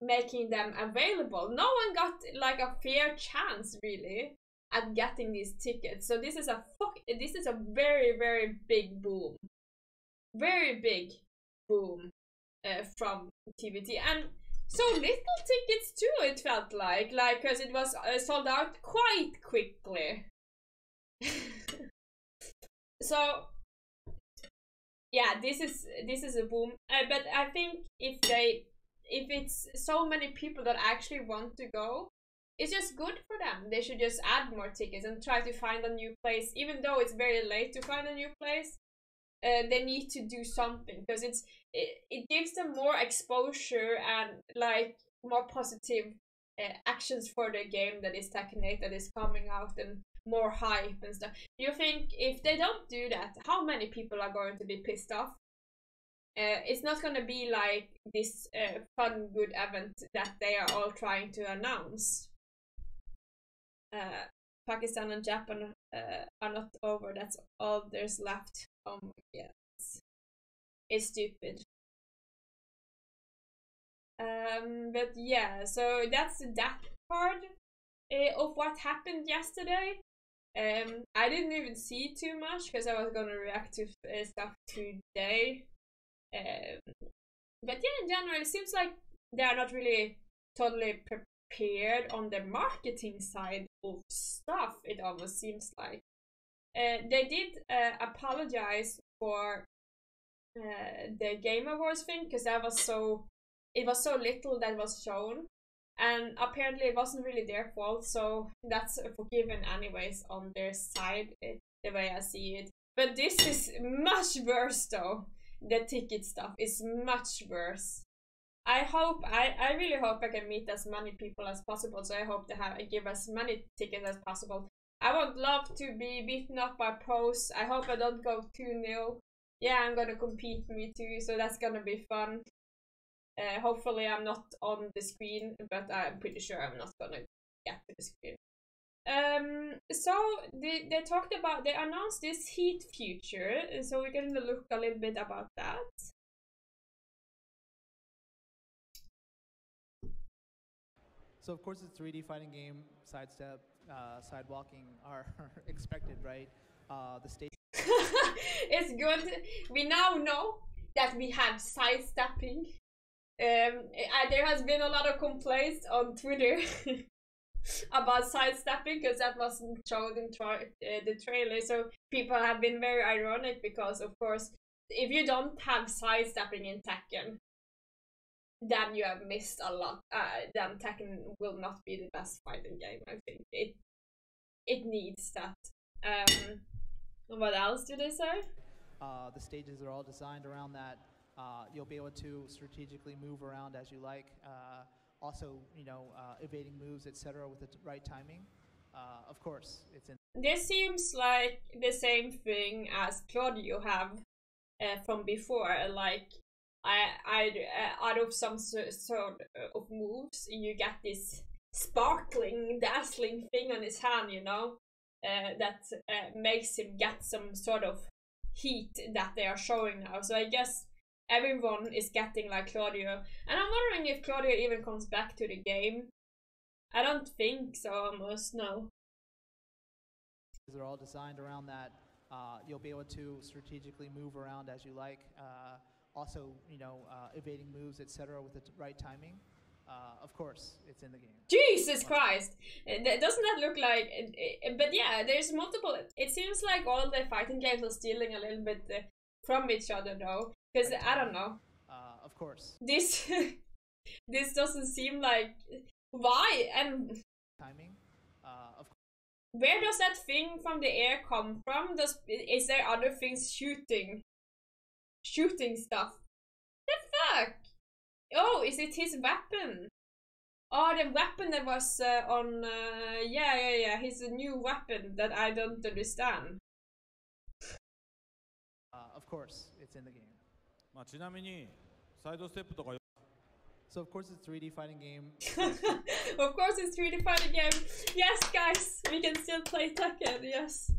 making them available. No one got like a fair chance really at getting these tickets. So this is a fuck. This is a very very big boom, very big boom uh, from TVT and so little tickets too. It felt like like because it was uh, sold out quite quickly. [LAUGHS] so yeah, this is this is a boom. Uh, but I think if they if it's so many people that actually want to go, it's just good for them. They should just add more tickets and try to find a new place, even though it's very late to find a new place. Uh, they need to do something because it's it, it gives them more exposure and like more positive uh, actions for the game that is Tekken that is coming out and more hype and stuff. You think if they don't do that, how many people are going to be pissed off? Uh, it's not going to be like this uh, fun, good event that they are all trying to announce. Uh, Pakistan and Japan uh, are not over. That's all there's left. Oh my it's, it's stupid. Um, but yeah, so that's that part uh, of what happened yesterday. Um, I didn't even see too much because I was gonna react to uh, stuff today. Um, but yeah, in general, it seems like they are not really totally prepared on the marketing side of stuff. It almost seems like uh, they did uh, apologize for uh, the Game Awards thing because that was so it was so little that was shown. And apparently it wasn't really their fault so that's forgiven anyways on their side it, the way i see it. But this is much worse though. The ticket stuff is much worse. I hope i i really hope i can meet as many people as possible so i hope to have give as many tickets as possible i would love to be beaten up by pros i hope i don't go 2-0 yeah i'm gonna compete me too so that's gonna be fun uh, hopefully I'm not on the screen, but I'm pretty sure I'm not gonna get to the screen. Um, so they, they talked about, they announced this heat future, so we're gonna look a little bit about that. So of course, the 3D fighting game, sidestep, uh, sidewalking are [LAUGHS] expected, right? Uh, the state. [LAUGHS] it's good. We now know that we have sidestepping um, there has been a lot of complaints on Twitter [LAUGHS] about sidestepping because that wasn't shown in tra- uh, the trailer. So people have been very ironic because, of course, if you don't have sidestepping in Tekken, then you have missed a lot. Uh, then Tekken will not be the best fighting game. I think it it needs that. Um, what else do they say? Uh, the stages are all designed around that. Uh, you'll be able to strategically move around as you like. Uh, also, you know, uh, evading moves, etc., with the t- right timing. Uh, of course, it's in. This seems like the same thing as Claudio have uh, from before. Like, I, I, uh, out of some sort of moves, you get this sparkling, [LAUGHS] dazzling thing on his hand, you know, uh, that uh, makes him get some sort of heat that they are showing now. So I guess everyone is getting like Claudio, and I'm wondering if Claudio even comes back to the game. I don't think so, almost no. They're all designed around that. Uh, you'll be able to strategically move around as you like. Uh, also, you know, uh, evading moves, etc., with the t- right timing. Uh, of course, it's in the game. Jesus Christ! Doesn't that look like? But yeah, there's multiple. It seems like all the fighting games are stealing a little bit uh, from each other, though. Because I don't know. Uh, of course, This [LAUGHS] this doesn't seem like why and timing. Uh, of where does that thing from the air come from? Does is there other things shooting shooting stuff? The fuck? Oh, is it his weapon? Oh, the weapon that was uh, on. Uh, yeah, yeah, yeah. His new weapon that I don't understand. uh, of course, it's in the game. まあ、ちなみにサイドステップとか So of course, it's a 3D fighting game. [LAUGHS] [LAUGHS] of course, it's 3D fighting game. Yes, guys, we can still play Tekken. Yes.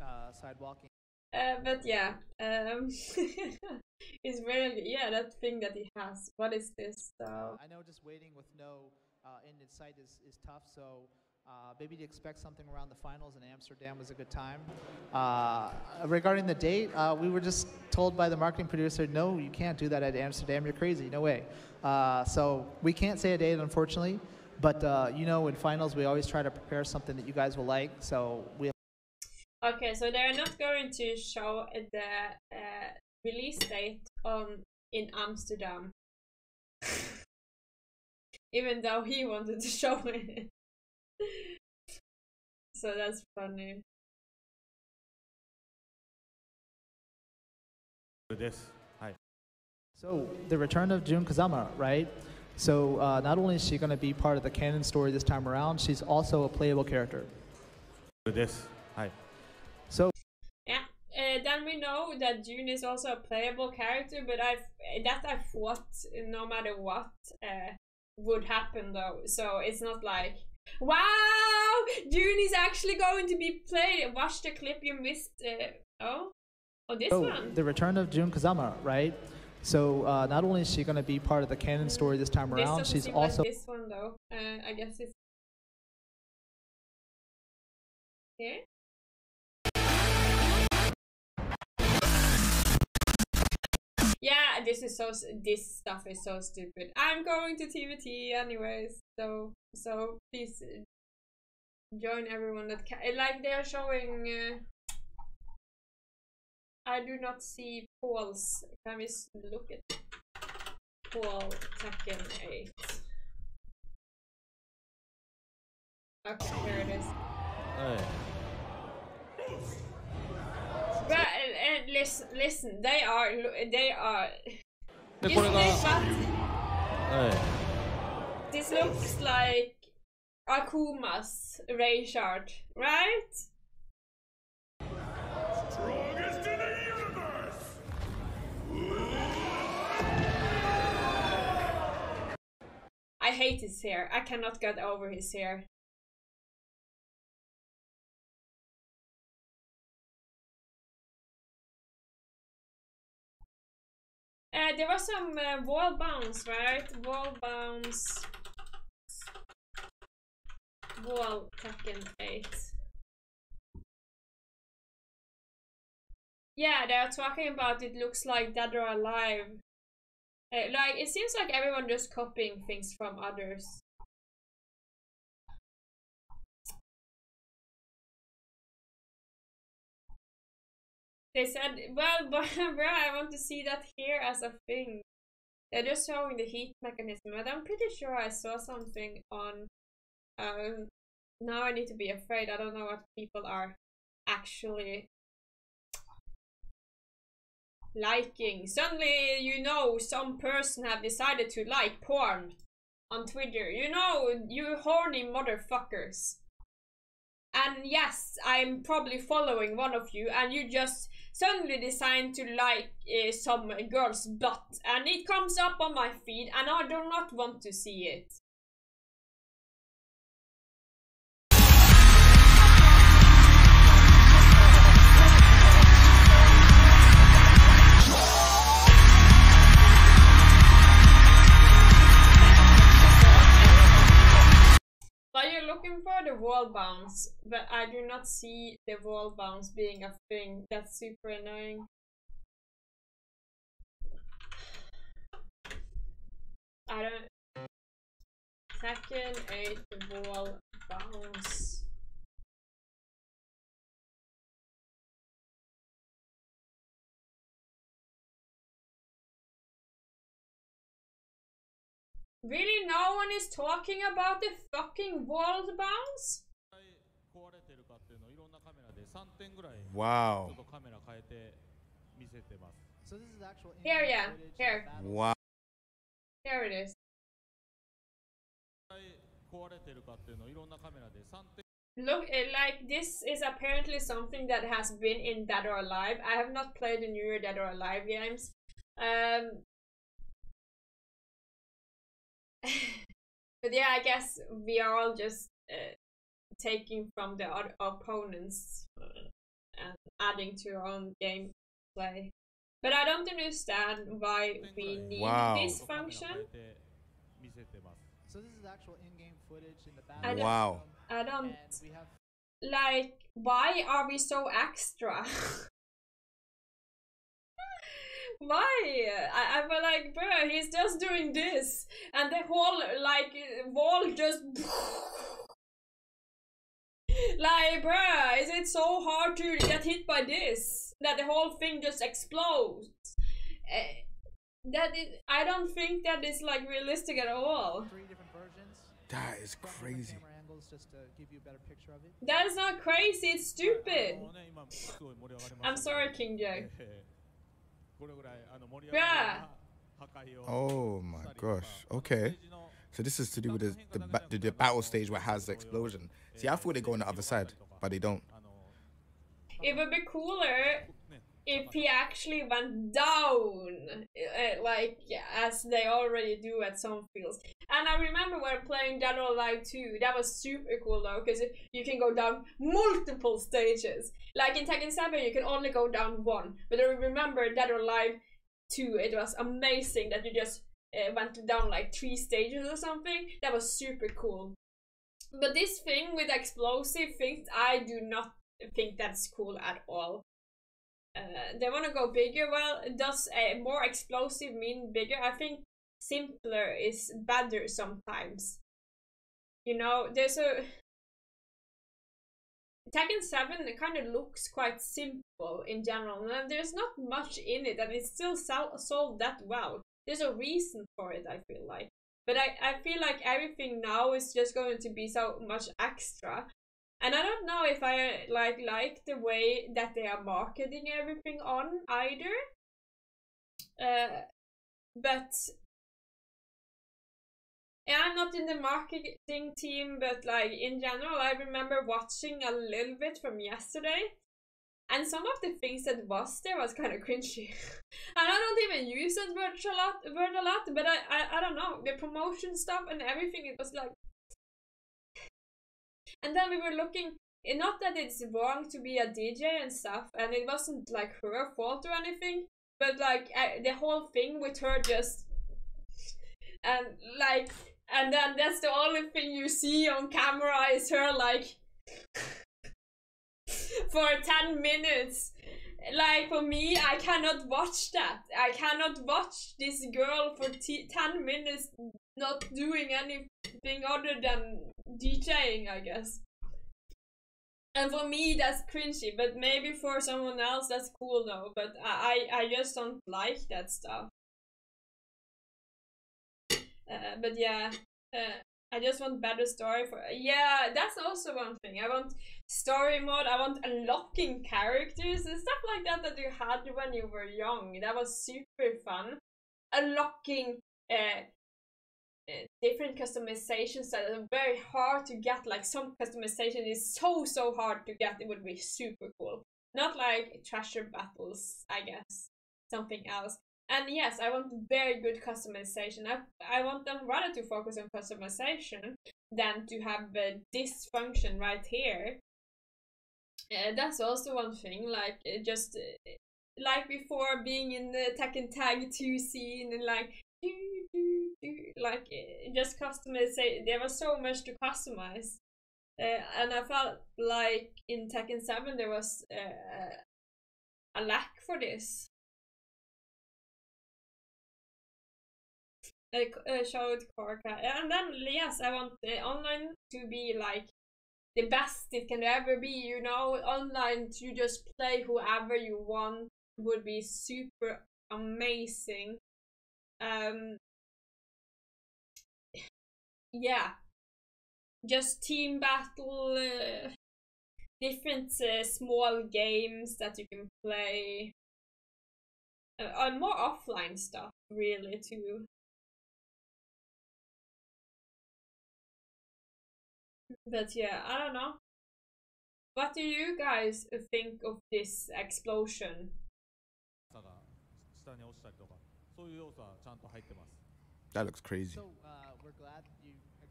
Uh, side walking. Uh, but yeah, um, [LAUGHS] it's really yeah that thing that he has. What is this? So I know just waiting with no uh, end in sight is, is tough, so uh, maybe to expect something around the finals in Amsterdam was a good time. Uh, regarding the date, uh, we were just told by the marketing producer, no, you can't do that at Amsterdam, you're crazy, no way. Uh, so we can't say a date, unfortunately, but uh, you know, in finals, we always try to prepare something that you guys will like, so we Okay, so they're not going to show the uh, release date on in Amsterdam. [LAUGHS] Even though he wanted to show [LAUGHS] it. so that's funny. This. Hi. So the return of Jun Kazama, right? So uh, not only is she going to be part of the canon story this time around, she's also a playable character. This. Hi know that Jun is also a playable character, but I that I thought no matter what uh, would happen though. So it's not like wow, Jun is actually going to be played. Watch the clip you missed. Uh, oh, oh this So one. the return of Jun Kazama, right? So uh, not only is she going to be part of the canon story this time This around, she's also like this one though. Uh, I guess it's here. Yeah, this is so. This stuff is so stupid. I'm going to TVT anyways, so so please uh, join everyone that can. Like they are showing. Uh, I do not see Paul's. Can we look at Paul Tekken 8? Okay, here it is. はい。But listen, listen, they are, they are. Isn't it. This looks like Akuma's Rayshard, right? Strongest in the universe. I hate his hair. I cannot get over his hair. Uh, there was some uh, wall bounce, right? Wall bounce. Wall Tekken 8. Yeah, they are talking about it looks like Dead or Alive. Uh, like, it seems like everyone just copying things from others. They said, well, [LAUGHS] bro, I want to see that here as a thing. They're just showing the heat mechanism, but I'm pretty sure I saw something on. Um, now I need to be afraid. I don't know what people are actually liking. Suddenly, you know, some person have decided to like porn on Twitter. You know, you horny motherfuckers. And yes, I'm probably following one of you, and you just suddenly decide to like uh, some girl's butt, and it comes up on my feed, and I do not want to see it. You're looking for the wall bounce, but I do not see the wall bounce being a thing. That's super annoying. I don't. Second, eight, wall bounce. Really, no one is talking about the fucking wall bounce? Wow. So this is actual here, yeah, here. Wow. Here it is. Look, like this is apparently something that has been in Dead or Alive. I have not played the newer Dead or Alive games, um, [LAUGHS] but yeah, I guess we are all just uh, taking from the opponents uh, and adding to our own gameplay. But I don't understand why we need wow. this function. So this is actual in-game footage in the background. Wow. I don't. Like, why are we so extra? [LAUGHS] why? I, I was like, bro, he's just doing this, and the whole like wall just. [LAUGHS] like, bruh, is it so hard to get hit by this that the whole thing just explodes? Uh, that is, I don't think that is like realistic at all. That is crazy. That is not crazy. It's stupid. I'm sorry, King Joe. Yeah. Oh my gosh. Okay. So this is to do with the, the, the battle stage where it has the explosion. See, I thought they go on the other side, but they don't. It would be cooler if he actually went down, uh, like as they already do at some fields. And I remember when playing Dead or Alive 2, that was super cool though, because you can go down multiple stages. Like in Tekken 7, you can only go down one. But I remember Dead or Alive 2, it was amazing that you just uh, went down like three stages or something. That was super cool. But this thing with explosive things, I do not think that's cool at all. Uh, they want to go bigger. Well, does a more explosive mean bigger? I think simpler is better sometimes. You know, there's a Tekken 7 kind of looks quite simple in general, and there's not much in it, and it's still sol- sold that well. There's a reason for it, I feel like. But I, I feel like everything now is just going to be so much extra. And I don't know if I like like the way that they are marketing everything on either. Uh, but yeah, I'm not in the marketing team, but like in general, I remember watching a little bit from yesterday, and some of the things that was there was kind of cringy. [LAUGHS] and I don't even use that word a lot, word a lot, but I, I, I don't know the promotion stuff and everything. It was like, and then we were looking. Not that it's wrong to be a DJ and stuff, and it wasn't like her fault or anything, but like uh, the whole thing with her just and like and then that's the only thing you see on camera is her like for 10 minutes like for me i cannot watch that i cannot watch this girl for t- 10 minutes not doing anything other than djing i guess And for me, that's cringy. But maybe for someone else, that's cool though. But I, I, just don't like that stuff. Uh, but yeah, uh, I just want better story for. Yeah, that's also one thing. I want story mode. I want unlocking characters and stuff like that that you had when you were young. That was super fun. Unlocking uh, different customizations that are very hard to get. Like some customization is so so hard to get. It would be super cool. Not like treasure battles, I guess. Something else. And yes, I want very good customization. I, I want them rather to focus on customization than to have uh, this function right here. Uh, that's also one thing, like uh, just uh, like before being in the Tekken Tag 2 scene and like like uh, just customize. There was so much to customize, uh, and I felt like in Tekken 7 there was uh, a lack for this. like uh, showed Korka. And then yes, I want the online to be like the best it can ever be. You know, online to just play whoever you want would be super amazing. Um, yeah, just team battle, uh, different uh, small games that you can play. Uh, and more offline stuff, really, too. But yeah, I don't know. What do you guys think of this explosion? さが下に落ちたりとかそういう要素はちゃんと入ってます That looks crazy. So uh, we're glad you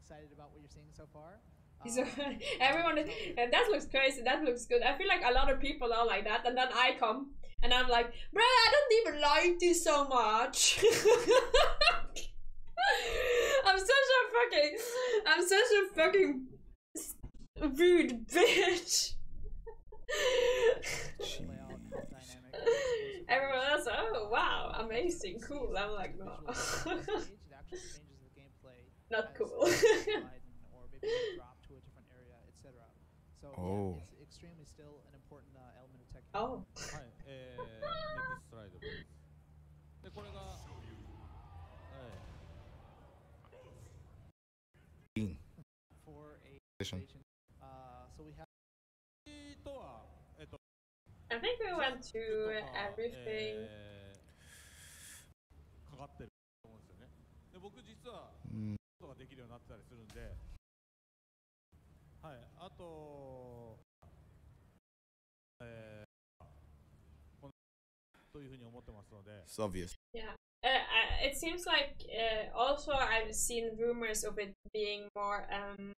excited about what you're seeing so far. So Um, [LAUGHS] everyone, is, uh, that looks crazy. That looks good. I feel like a lot of people are like that, and then I come and I'm like, bruh, I don't even like you so much. [LAUGHS] I'm such a fucking, I'm such a fucking rude bitch. layout, [LAUGHS] how dynamic, explosive Everyone else, oh wow, amazing, cool. I'm like, no, not as cool. you slide [LAUGHS] in, or maybe you drop to a different area, etc. So Oh. yeah, it's extremely still an important uh, element of tech. oh, はいえー、ネクストスライドですでこれが、はい、 for a Position. station. Uh, so we have とはえっと I think we went と through か everything. えーかかってると思うんですよねで僕実は Mm. ことが できるようになってたりするんではいあとえーこのというふうに思ってますので It's obvious. Yeah. Uh, uh, it seems like uh, also I've seen rumors of it being more um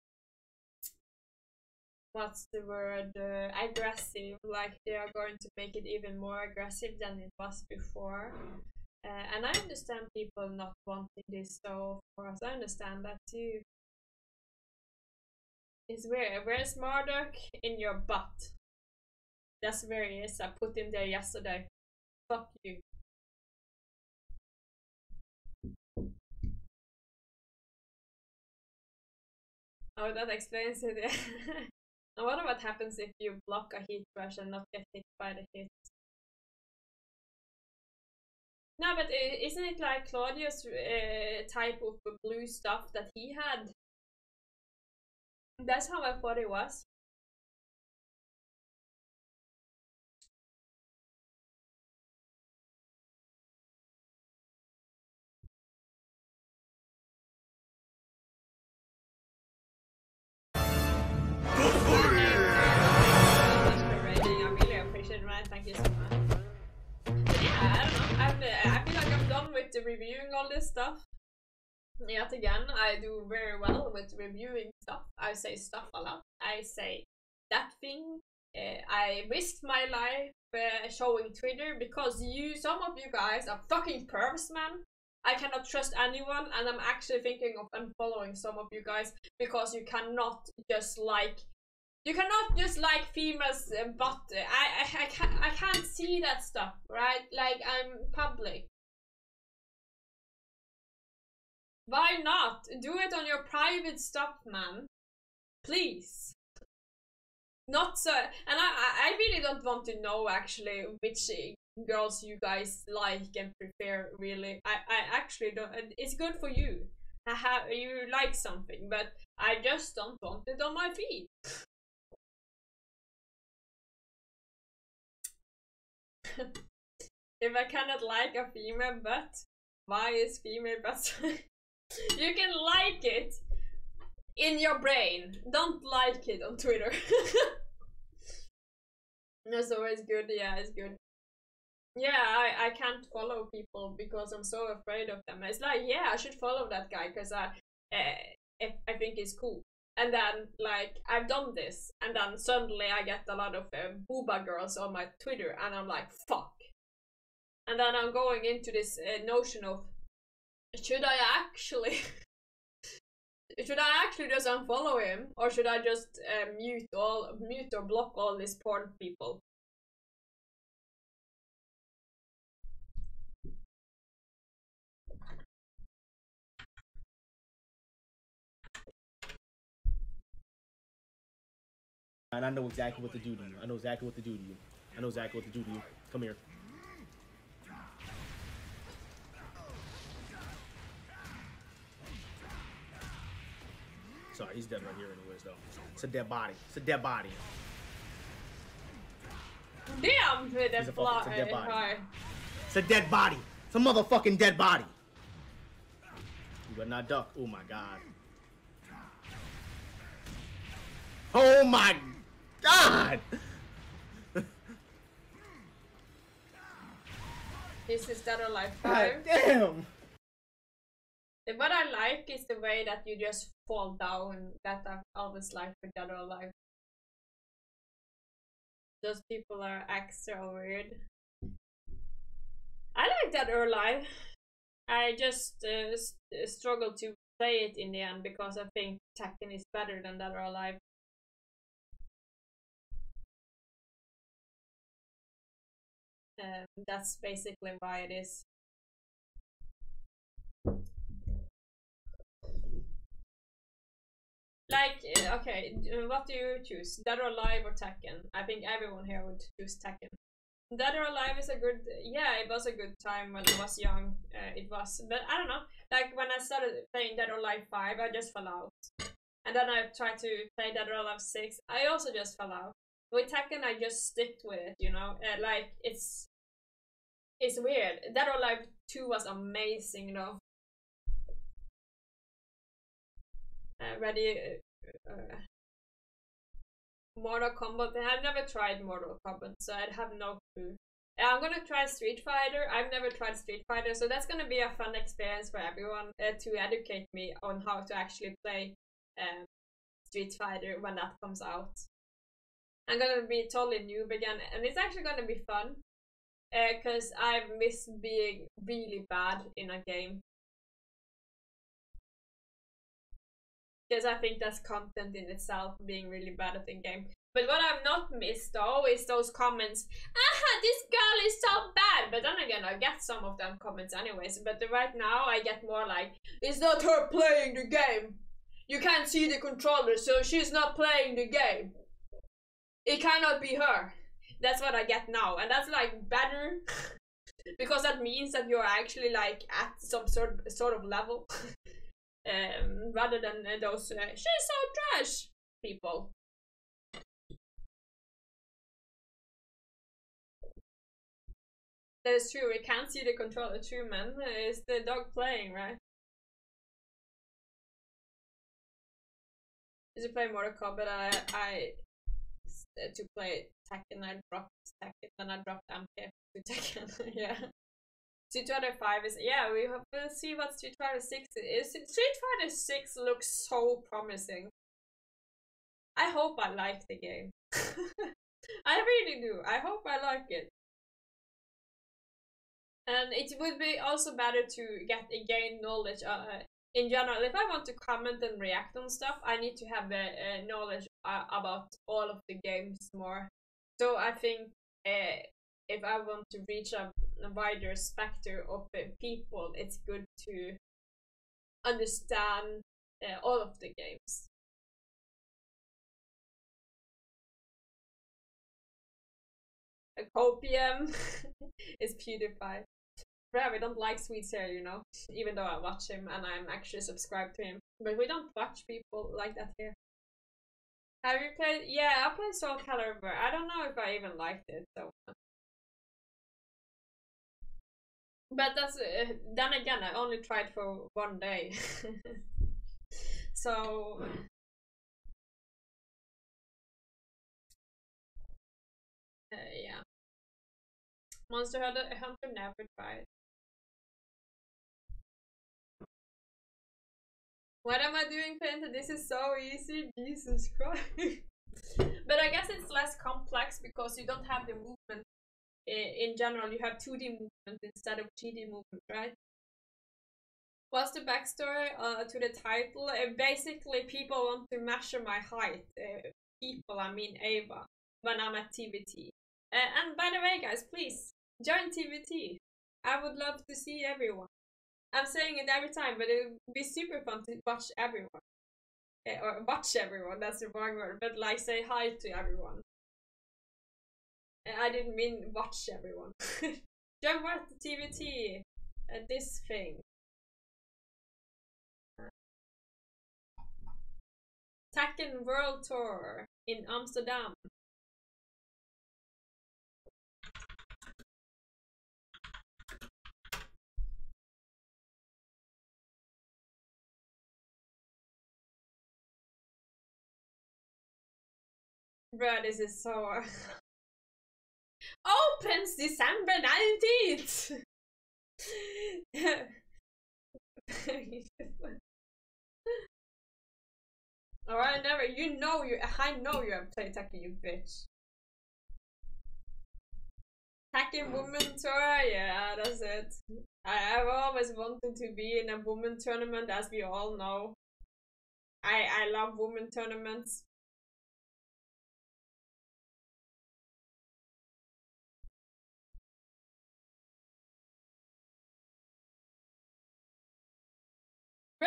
what's the word uh, aggressive like they are going to make it even more aggressive than it was before uh, and I understand people not wanting this so of course I understand that too it's weird where's Marduk in your butt that's where he is I put him there yesterday fuck you Oh, that explains it. Yeah. I wonder what happens if you block a heat burst and not get hit by the hit. No, but isn't it like Claudio's uh, type of blue stuff that he had? That's how I thought it was. With reviewing all this stuff. Yet again, I do very well with reviewing stuff. I say stuff a lot. I say that thing. Uh, I risked my life uh, showing Twitter because you, some of you guys, are fucking pervs, man. I cannot trust anyone, and I'm actually thinking of unfollowing some of you guys because you cannot just like you cannot just like females uh, butt. I, I I can't I can't see that stuff, right? Like I'm public. Why not? Do it on your private stuff, man. Please. not so and I, I really don't want to know actually which girls you guys like and prefer really i i actually don't it's good for you I have you like something but i just don't want it on my feed [LAUGHS] if i cannot like a female butt why is female butt [LAUGHS] you can like it in your brain. Don't like it on twitter. [LAUGHS] That's always good. Yeah it's good. Yeah I, I can't follow people because i'm so afraid of them. It's like yeah i should follow that guy because i uh, i think he's cool. And then like i've done this and then suddenly i get a lot of uh, booba girls on my twitter and i'm like fuck. And then i'm going into this uh, notion of should i actually [LAUGHS] should i actually just unfollow him or should i just uh, mute all mute or block all these porn people And I know exactly what to do to you. I know exactly what to do to you. I know exactly what to do to you. Come here. Sorry, he's dead right here anyways though. It's a dead body. It's a dead body. Damn, the a fucking- it's a dead body. It's a dead body. It's a motherfucking dead body. You better not duck. Oh my god. Oh my god! [LAUGHS] This is Dead or Alive God 5. damn! What I like is the way that you just fall down. That I've always liked with Dead or Alive. Those people are extra weird. I like Dead or Alive. I just uh, uh, struggle to play it in the end because I think Tekken is better than Dead or Alive. Um, that's basically why it is. Like, uh, okay, uh, what do you choose? Dead or Alive or Tekken? I think everyone here would choose Tekken. Dead or Alive is a good, yeah, it was a good time when I was young. Uh, it was, but I don't know. Like when I started playing Dead or Alive 5, I just fell out. And then I tried to play Dead or Alive 6, I also just fell out. With Tekken, I just sticked with it, you know? Uh, like, it's it's weird. Dead or Alive 2 was amazing, you Uh, ready? Uh, uh, Mortal Kombat. I've never tried Mortal Kombat, so I'd have no clue. Uh, I'm gonna try Street Fighter. I've never tried Street Fighter, so that's gonna be a fun experience for everyone uh, to educate me on how to actually play um, Street Fighter when that comes out. I'm gonna be totally noob again, and it's actually gonna be fun because I've missed being really bad in a game. Because I think that's content in itself, being really bad at the game. But what I've not missed though is those comments. Ah, this girl is so bad. But then again, I get some of them comments anyways. But right now, I get more like, it's not her playing the game. You can't see the controller, so she's not playing the game. It cannot be her. That's what I get now, and that's like better [LAUGHS] because that means that you're actually like at some sort sort of level, [LAUGHS] um, rather than uh, those uh, she's so trash people. That is true. We can't see the controller. True, man. It's the dog playing, right? Did you play Mortal Kombat? I, I uh, to play Tekken, I dropped Tekken, then I dropped MK to Tekken. [LAUGHS] yeah. Street Fighter 5 is yeah, we have to see what Street Fighter 6 is. Street Fighter 6 looks so promising. I hope I like the game. [LAUGHS] I really do. I hope I like it. And it would be also better to get gain knowledge uh, in general. If I want to comment and react on stuff, I need to have the uh, knowledge uh, about all of the games more. So I think uh, if I want to reach a, a wider spectrum of uh, people, it's good to understand uh, all of the games. A Copium [LAUGHS] is PewDiePie. Bruh, we don't like Sweet's here, you know, even though I watch him and I'm actually subscribed to him. But we don't watch people like that here. Have you played? Yeah, I played Soul Calibur. I don't know if I even liked it so much. But that's uh, then again, I only tried for one day. [LAUGHS] so uh, yeah, Monster Hunter, Hunter never tried. What am I doing, Penta? This is so easy. Jesus Christ. [LAUGHS] but I guess it's less complex because you don't have the movement. In general, you have 2D movement instead of 3D movement, right? What's the backstory uh, to the title? Uh, basically, people want to measure my height. Uh, people, I mean Ava, when I'm at TVT. Uh, and by the way, guys, please join TVT. I would love to see everyone. I'm saying it every time, but it would be super fun to watch everyone. Eh, or watch everyone, that's the wrong word, but like say hi to everyone. I didn't mean watch everyone. [LAUGHS] Jump at the TVT, uh, this thing. Tekken World Tour in Amsterdam. Bruh, this is so. [LAUGHS] Opens December 19th! [LAUGHS] Alright, never. You know you. I know you have played Tekken, you bitch. Tekken mm. Woman Tour, yeah, that's it. I, I've always wanted to be in a woman tournament, as we all know. I I love women tournaments.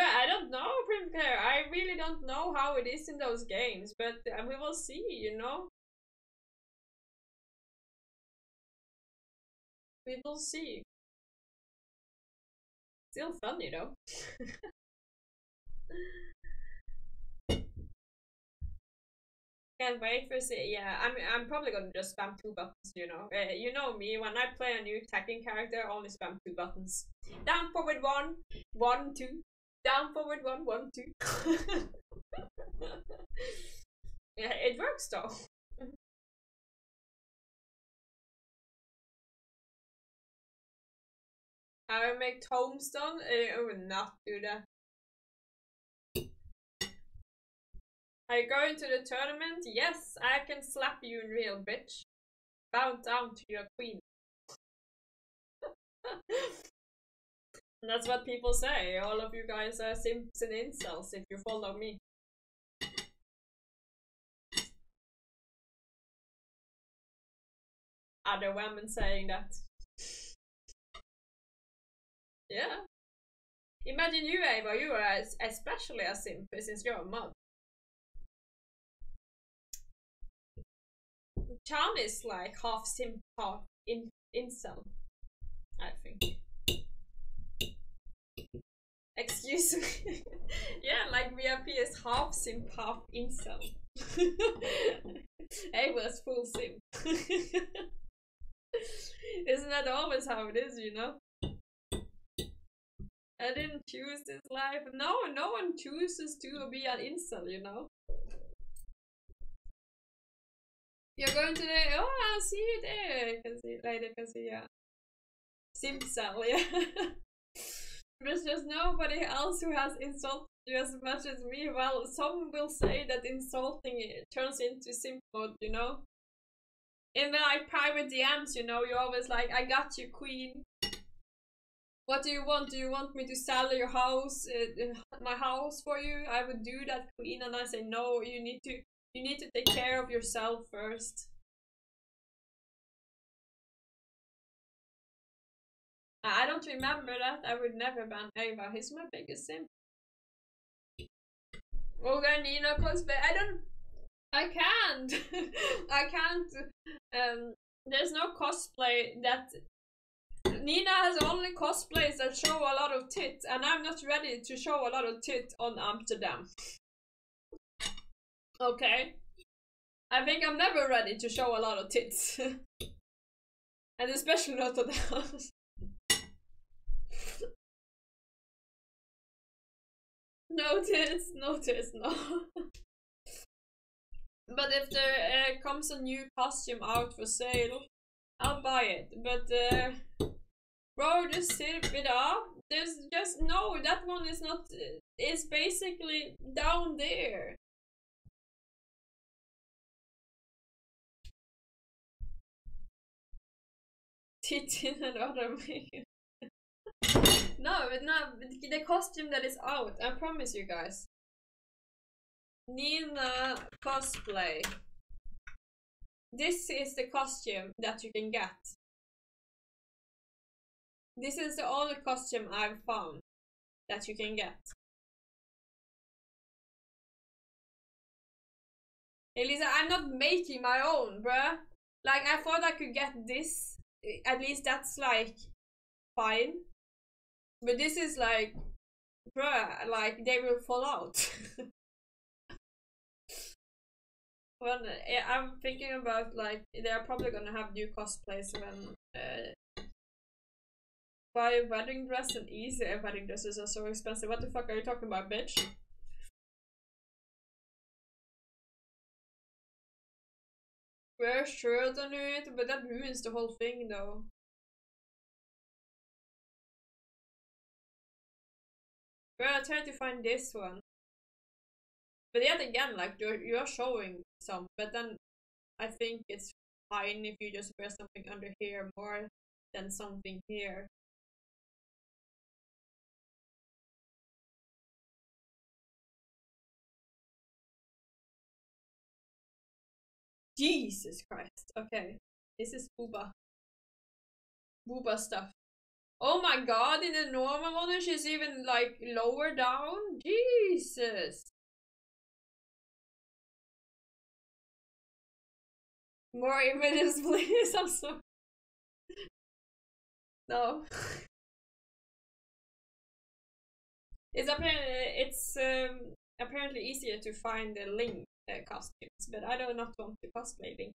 I don't know, Prepare. I really don't know how it is in those games, but uh, we will see, you know? We will see. Still funny though. [LAUGHS] Can't wait for see. Yeah, I'm. I'm probably gonna just spam two buttons. You know. Uh, you know me. When I play a new Tekken character, I only spam two buttons. Down forward one, one two. Down forward one, one two. [LAUGHS] yeah, it works though. [LAUGHS] I will make tombstone. Uh, I would not do that. Are you going to the tournament? Yes, I can slap you in real, bitch. Bow down to your queen. [LAUGHS] That's what people say. All of you guys are simps and incels if you follow me. Other women saying that. Yeah. Imagine you, Ava, you are especially a simp since you're a mod. Chan is like half simp, half in incel. I think. Excuse me. [LAUGHS] yeah, like VIP is half simp, half incel. [LAUGHS] was full simp. [LAUGHS] Isn't that always how it is, you know? I didn't choose this life. No, no one chooses to be an incel, you know? You're going to the. Oh, I'll see you there. You can see later. Can see yeah. Simp Simcel, yeah. There's just nobody else who has insulted you as much as me. Well, some will say that insulting turns into simp mode, you know. In the like private DMs, you know, you're always like, "I got you, queen." What do you want? Do you want me to sell your house, uh, my house for you? I would do that, queen. And I say, no. You need to you need to take care of yourself first. I don't remember that. I would never ban Ava. He's my biggest simp. Okay, Nina cosplay. I don't. I can't. [LAUGHS] I can't. Um. there's no cosplay that Nina has only cosplays that show a lot of tit, and I'm not ready to show a lot of tit on Amsterdam. Okay? I think I'm never ready to show a lot of tits. [LAUGHS] and especially not on the house. No tits, no but if there uh, comes a new costume out for sale, I'll buy it. But uh, bro, just sip it up. There's just no. That one is not. It's basically down there. Tit in another way. No, no, the costume that is out. I promise you guys. Nina cosplay. This is the costume that you can get. This is the only costume I've found that you can get. Elisa, I'm not making my own, bruh. Like, I thought I could get this. At least that's like fine. But this is like, bruh, like they will fall out. [LAUGHS] well, eh, I'm thinking about like they're probably gonna have new cosplays when uh, buy a wedding dress and easy wedding dresses are so expensive. What the fuck are you talking about, bitch? Wear shirt on it, but that ruins the whole thing though. Well, I tried to find this one. But yet again, like you're you're showing some, but then I think it's fine if you just wear something under here more than something here. Jesus Christ. Okay. This is booba. Booba stuff. Oh my god, in the normal one she's even like lower down? Jesus. More images, [LAUGHS] please. I'm sorry. No. it's apparently it's um, apparently easier to find the link uh, costumes, but I do not want to cosplay Link.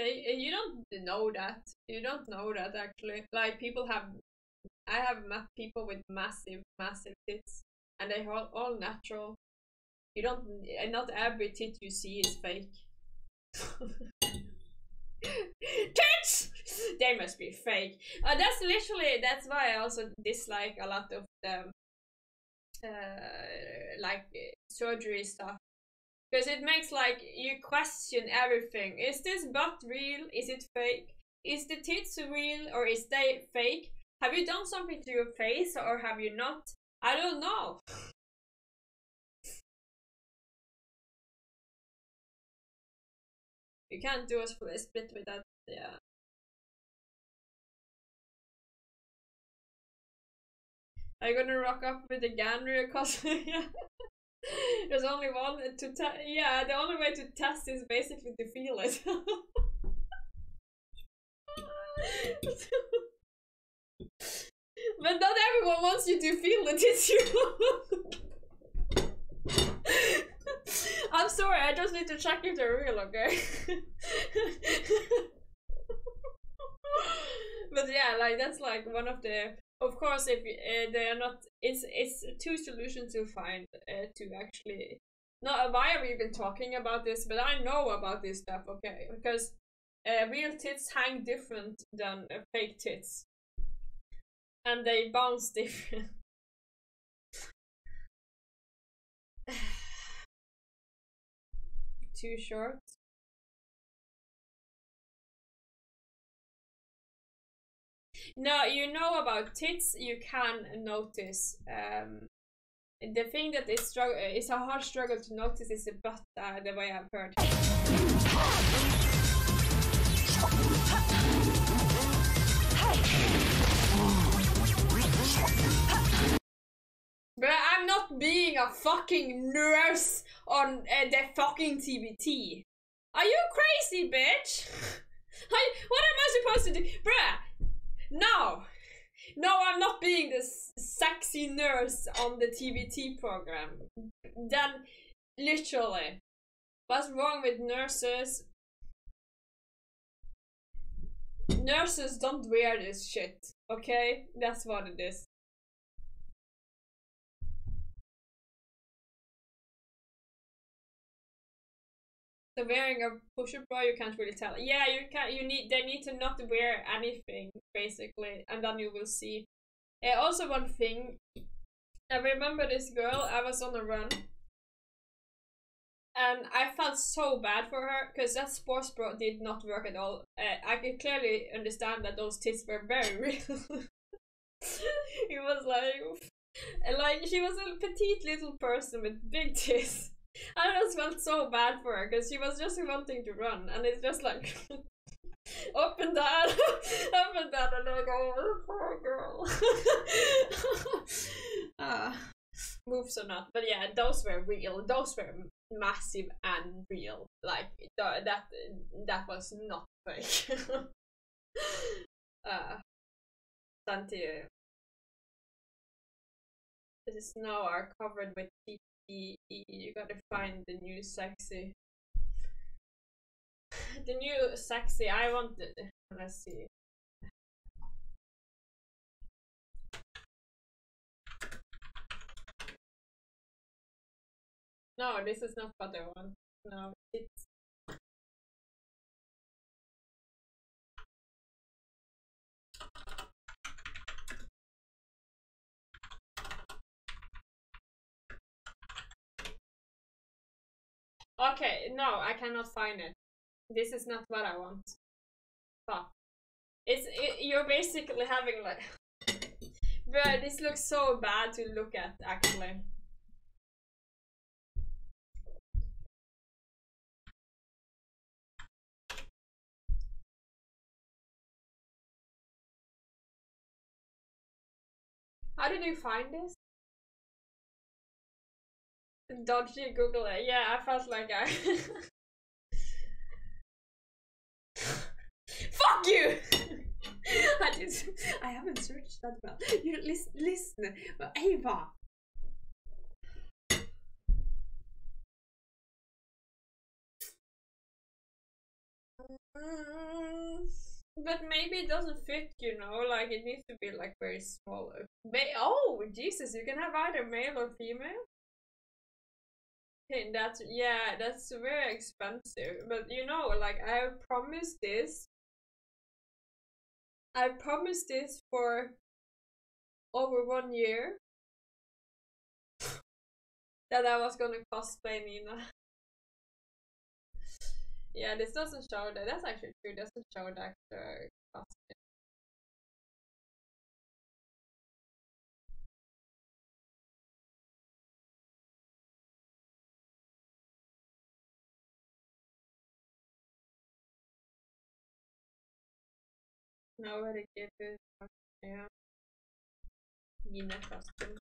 Uh, you don't know that. You don't know that actually. Like people have, I have met people with massive, massive tits, and they are all natural. You don't, and not every tit you see is fake. [LAUGHS] tits! They must be fake. Uh, that's literally that's why I also dislike a lot of the uh, like surgery stuff because it makes like you question everything. Is this butt real? Is it fake? Is the tits real or is they fake? Have you done something to your face or have you not? I don't know. You can't do a split with that, yeah. Are you gonna rock up with the Ganria cosplay? [LAUGHS] [LAUGHS] There's only one to test. Yeah, the only way to test is basically to feel it. [LAUGHS] but not everyone wants you to feel the [LAUGHS] tissue. I'm sorry, I just need to check if they're real, okay? but yeah, like that's like one of the. Of course, if uh, they are not, it's it's two solutions to find uh, to actually. Not why are we even talking about this? But I know about this stuff, okay? Because uh, real tits hang different than uh, fake tits, and they bounce [LAUGHS] different. [SIGHS] Too short. No, you know about tits. You can notice. Um, the thing that is struggle is a hard struggle to notice is the butt. Uh, the way I've heard. But I'm not being a fucking nurse on uh, the fucking TBT. Are you crazy, bitch? [LAUGHS] I, what am I supposed to do? Bruh, no. No, I'm not being this sexy nurse on the TBT program. Then, literally. What's wrong with nurses? Nurses don't wear this shit, okay? That's what it is. So wearing a push-up bra, you can't really tell. Yeah, you can. You need. They need to not wear anything basically, and then you will see. Uh, also, one thing. I remember this girl. I was on a run, and I felt so bad for her because that sports bra did not work at all. Uh, I could clearly understand that those tits were very [LAUGHS] real. it was like, like she was a petite little person with big tits. I just felt so bad for her because she was just wanting to run, and it's just like [LAUGHS] up and down, [LAUGHS] up and down, and like, oh, poor girl. uh, [LAUGHS] moves or not, but yeah, those were real. Those were massive and real. Like th- that, that was not fake. uh, you. The snow are covered with PPE. You gotta find the new sexy. [LAUGHS] The new sexy. I want. The, let's see. No, this is not what I want. No, it's. Okay, no, I cannot find it. This is not what I want. Fuck. It's it, you're basically having like, [LAUGHS] but this looks so bad to look at actually. How did you find this? Dodgy Google it. Yeah, I felt like I. [LAUGHS] Fuck you! [LAUGHS] I just, I haven't searched that well. You listen, listen, but Ava. Mm, but maybe it doesn't fit, you know. Like it needs to be like very small. Ma- oh Jesus! You can have either male or female. Okay, that's yeah, that's very expensive. But you know, like I promised this. I promised this for over one year that I was gonna cosplay Nina. [LAUGHS] yeah, this doesn't show that. That's actually true. Doesn't show that uh, Nobody gave it. Yeah. Nina costume.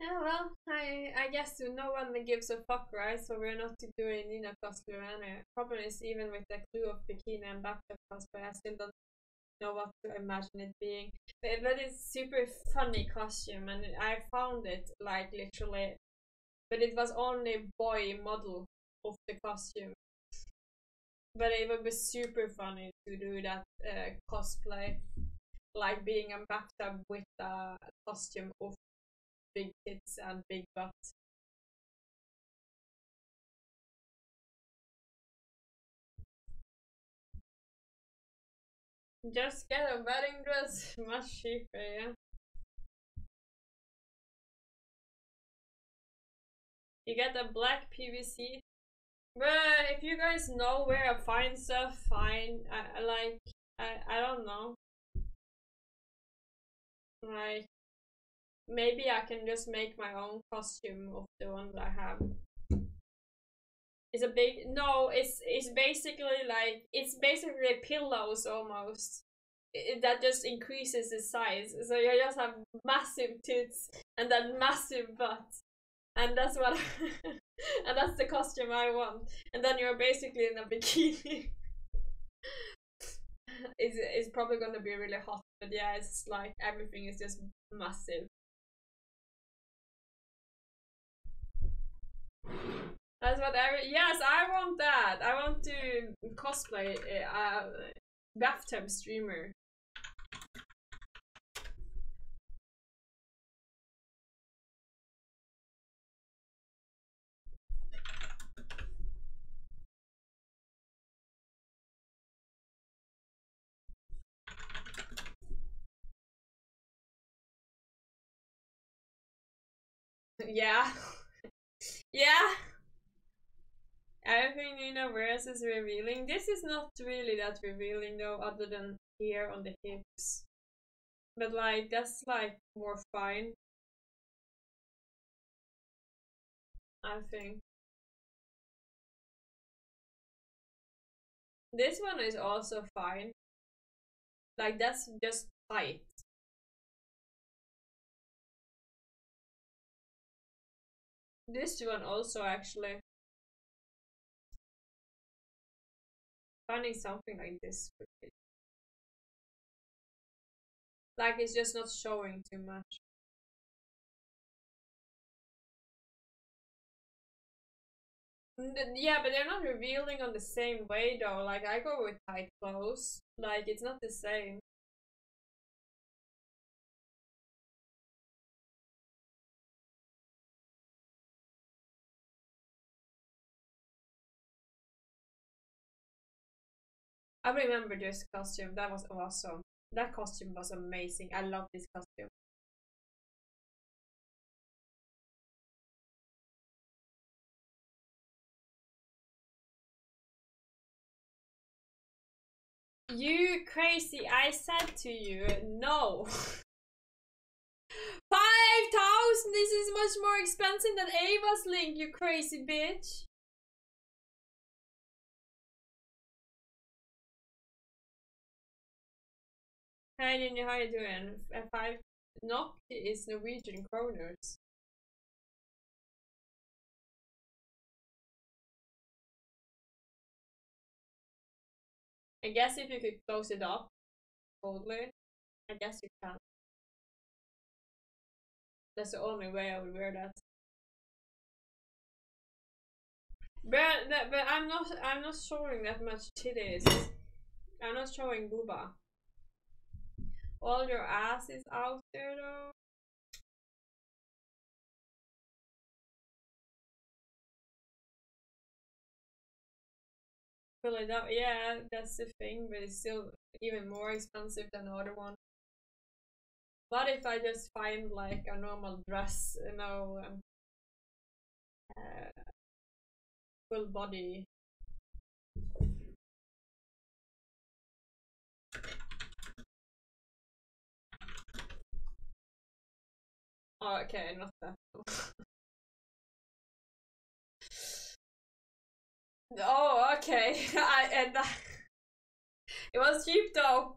Yeah, oh, well, I I guess no one gives a fuck, right? So we're not doing Nina cosplay anyway. Uh, problem is, even with the clue of bikini and bathtub cosplay, I still don't know what to imagine it being. But, but it's super funny costume, and I found it like literally, but it was only boy model of the costume. But it would be super funny to do that uh, cosplay, like being a bathtub with a costume of big tits and big butt. Just get a wedding dress, [LAUGHS] much cheaper, yeah. You get a black PVC. But if you guys know where I find stuff, fine. I, I like, I, I don't know. Like, maybe I can just make my own costume of the one that I have. It's a big no. It's it's basically like it's basically pillows almost. It, that just increases the size. So you just have massive tits and then massive butt, and that's what. [LAUGHS] and that's the costume I want. And then you're basically in a [LAUGHS] bikini. it's, it's probably gonna be really hot, but yeah, it's like everything is just massive. That's what every yes, I want that. I want to cosplay a, a bathtub streamer. Yeah. [LAUGHS] yeah. Everything Nina wears is revealing. This is not really that revealing though, other than here on the hips. But like, that's like more fine. I think. This one is also fine. Like, that's just tight. This one also actually. Finding something like this Like it's just not showing too much. Yeah, but they're not revealing on the same way though. Like I go with tight clothes. Like it's not the same. I remember this costume. That was awesome. That costume was amazing. I love this costume. You crazy, I said to you, no. [LAUGHS] 5000 This is much more expensive than Ava's link, you crazy bitch. Hi Ninja, how you doing? F- Five NOK is Norwegian kroners. I guess if you could close it up totally, I guess you can. That's the only way I would wear that. But but I'm not I'm not showing that much titties. I'm not showing booba. All your ass is out there though. Up, yeah, that's the thing, but it's still even more expensive than the other one. But if I just find like a normal dress, you know, um, uh, full body? Oh, okay, not that. oh, okay. I and that, it was cheap though.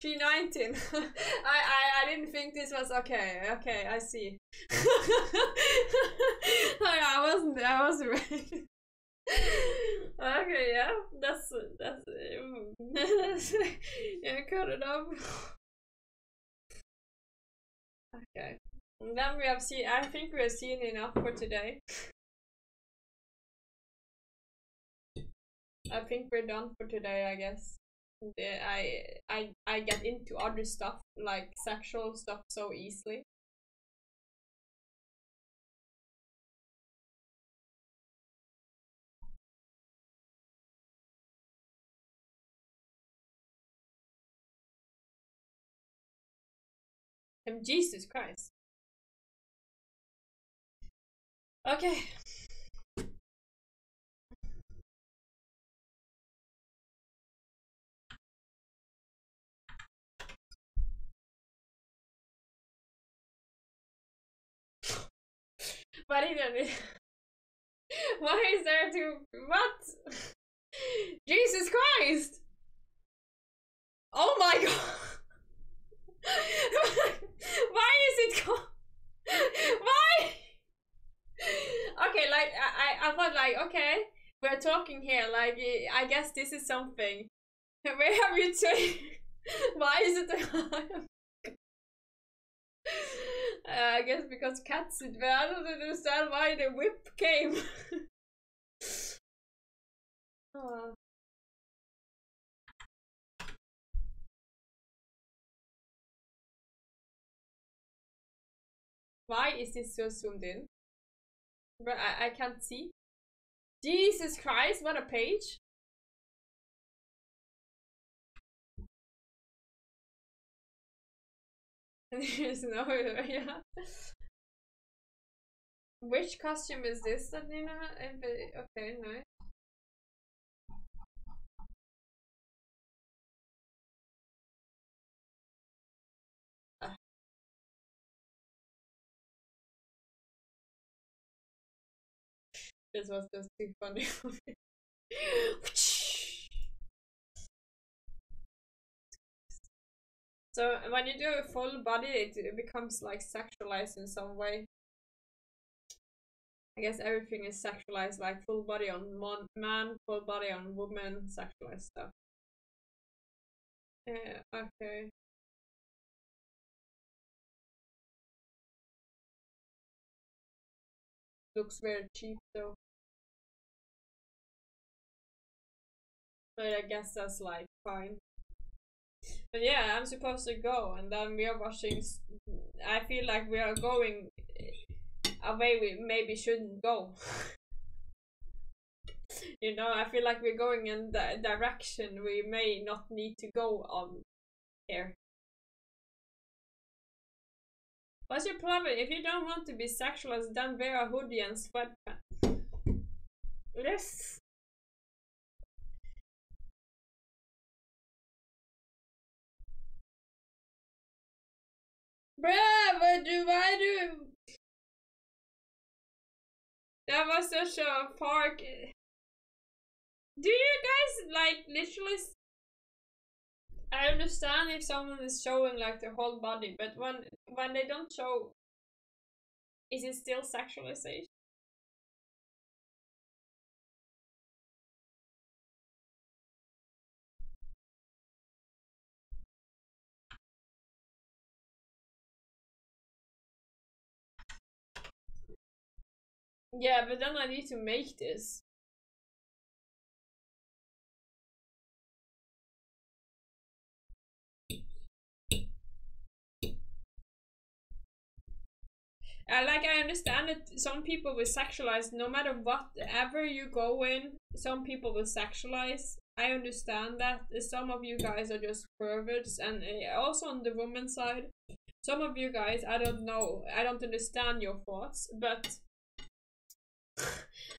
Three nineteen. [LAUGHS] I, I I didn't think this was okay. Okay, I see. [LAUGHS] Oh, I wasn't. I wasn't ready. okay, yeah, that's that's. that's yeah, cut it up. Okay. Then we have seen. I think we have seen enough for today. I think we're done for today. I guess. I I I get into other stuff like sexual stuff so easily. And Jesus Christ. Okay. but didn't. [LAUGHS] Why is there two? What? [LAUGHS] Jesus Christ! Oh my [LAUGHS] god! Why is it called? Why? Okay, like I, I, like okay, we're talking here. Like I guess this is something. [LAUGHS] Where have you taken? [LAUGHS] Why is it? [LAUGHS] Uh, I guess because cats. But I don't understand why the whip came. oh. Why is this so zoomed in? But I, I can't see. Jesus Christ, what a page. There's [LAUGHS] no [LAUGHS] yeah. Which costume is this had? Okay, nice. This was just too funny. [LAUGHS] So when you do a full body, it, it becomes like sexualized in some way. I guess everything is sexualized, like full body on mon- man, full body on woman, sexualized stuff. Yeah, okay. Looks very cheap though. But I guess that's like fine. But yeah, I'm supposed to go, and then we are watching. I feel like we are going a way we maybe shouldn't go. [LAUGHS] you know, I feel like we're going in the direction we may not need to go on here. What's your problem? If you don't want to be sexualized, then wear a hoodie and sweatpants. Yes. Bruh, what do I do? That was such a park. Do you guys like literally? I understand if someone is showing like their whole body, but when when they don't show, is it still sexualization? Yeah, but then I need to make this. Uh, like I understand that some people will sexualize no matter whatever you go in. Some people will sexualize. I understand that. Some of you guys are just perverts, and uh, also on the woman side, some of you guys I don't know. I don't understand your thoughts, but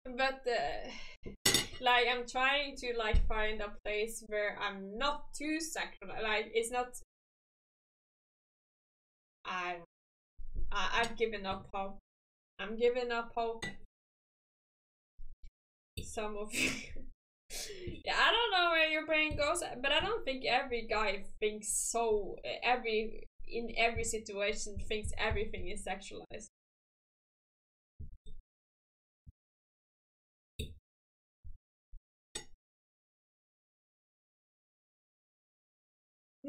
but uh, like I'm trying to like find a place where I'm not too sexual. Like it's not. I, I I've given up hope. I'm giving up hope. Some of you. [LAUGHS] yeah, I don't know where your brain goes, but I don't think every guy thinks so. Every in every situation thinks everything is sexualized.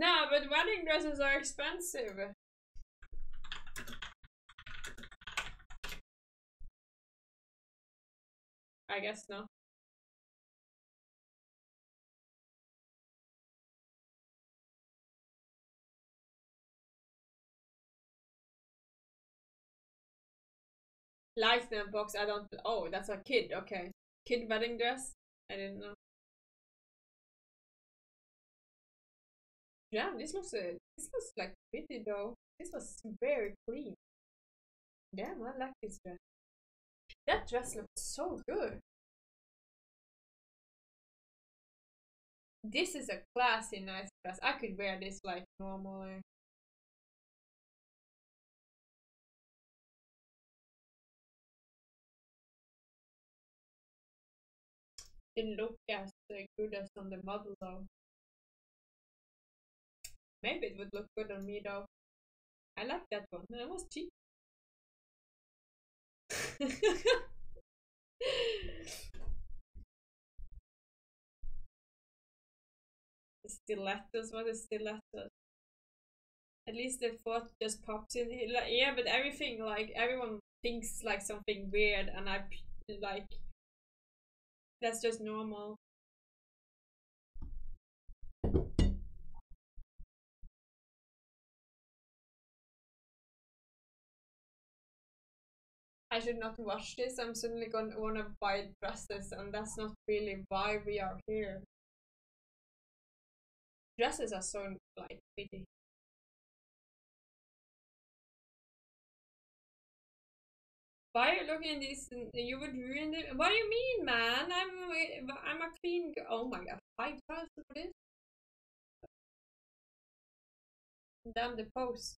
No, but wedding dresses are expensive. I guess no. Lightning box, I don't. Oh, that's a kid. Okay, kid wedding dress. I didn't know. Yeah, this looks uh, this looks like pretty though. This was very clean. Damn, I like this dress. That dress looks so good. This is a classy, nice dress. I could wear this like normally. Didn't look as uh, good as on the model though. Maybe it would look good on me though. I like that one. That was cheap. [LAUGHS] stilettos, what is stilettos? At least the thought just pops in. here. Like, yeah, but everything like everyone thinks like something weird, and I like that's just normal. I should not watch this. I'm suddenly gonna wanna buy dresses, and that's not really why we are here. Dresses are so like pretty. Why are you looking at this? You would ruin it. What do you mean, man? I'm I'm a clean. Girl. Oh my god, five thousand for this. Damn the pose.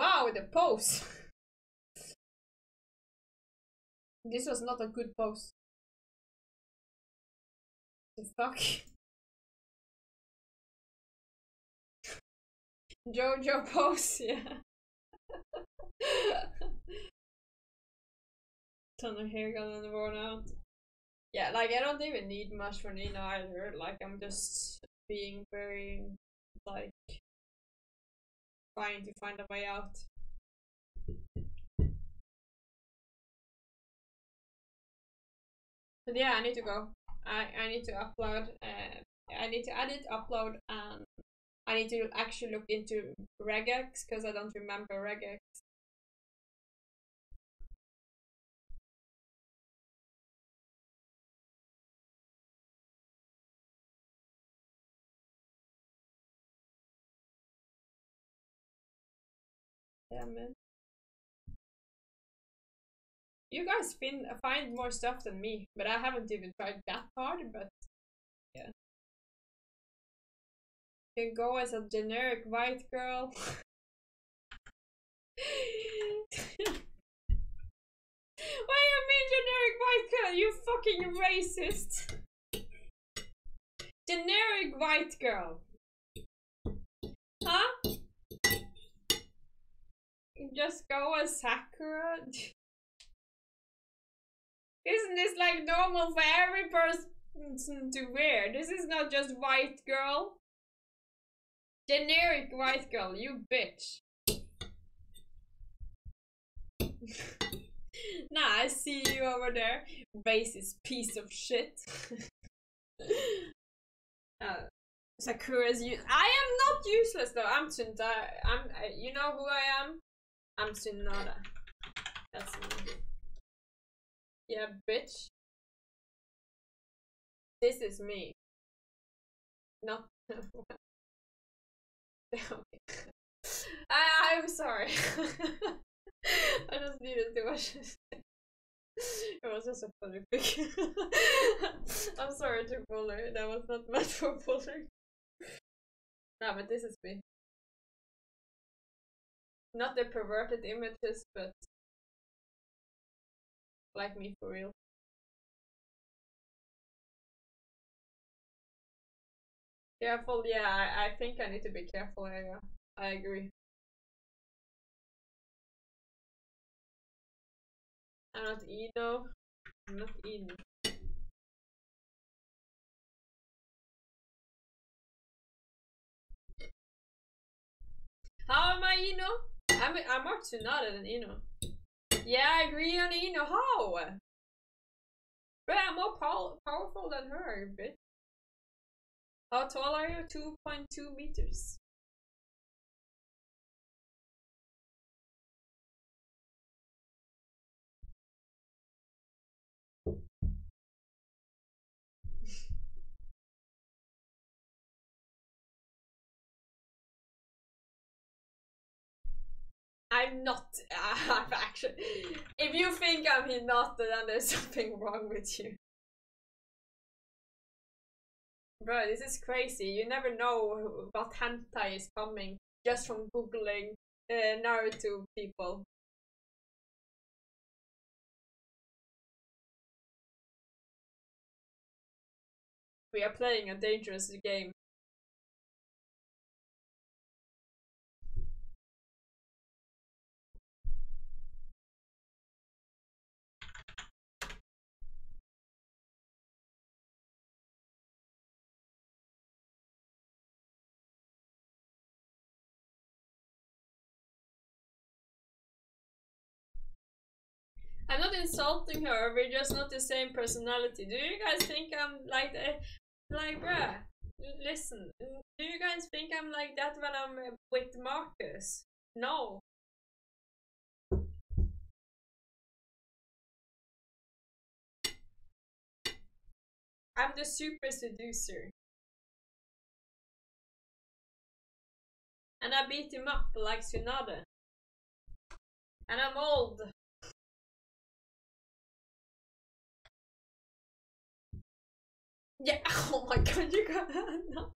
Wow, the pose. this was not a good pose. The fuck? Jojo pose, [LAUGHS] yeah. Ton of hair gone worn out. Yeah, like I don't even need much for Nina either. Like I'm just being very like trying to find a way out. But yeah, I need to go. I, I need to upload. Uh, I need to edit, upload, and I need to actually look into regex because I don't remember regex. Damn it. You guys fin- find more stuff than me, but I haven't even tried that hard, but yeah. Can go as a generic white girl. [LAUGHS] Why you mean generic white girl? You fucking racist. Generic white girl. Huh? Just go as Sakura? Isn't this like normal for every person to wear? This is not just white girl. Generic white girl, you bitch. [LAUGHS] nah, I see you over there. Racist piece of shit. [LAUGHS] uh, Sakura's you. I am not useless though. I'm Tsunta. I'm. Uh, you know who I am? I'm Tsunade. That's me. Yeah, bitch. This is me. Not. [LAUGHS] [LAUGHS] I, I'm sorry. [LAUGHS] I just needed to watch this. It was just a funny pic. I'm sorry to bully. That was not meant for bullying. No, but this is me. Not the perverted images, but like me for real. Careful, yeah, I, I think I need to be careful, yeah. I agree. I'm not Ino. I'm not Ino. How am I Ino? I'm I'm more Tsunade than Ino. Yeah, I agree on Ino. How? But I'm more pow powerful than her, bitch. How tall are you? 2.2 meters. I'm not. [LAUGHS] I've actually. If you think I'm Hinata, then there's [LAUGHS] something wrong with you. Bro, this is crazy. You never know what hentai is coming just from googling uh, Naruto people. We are playing a dangerous game. I'm not insulting her, we're just not the same personality. Do you guys think I'm like that? Like, bruh, listen. Do you guys think I'm like that when I'm uh, with Marcus? No. I'm the super seducer. And I beat him up like Tsunade. And I'm old. Yeah. [LAUGHS] Oh my god, you got [LAUGHS] no.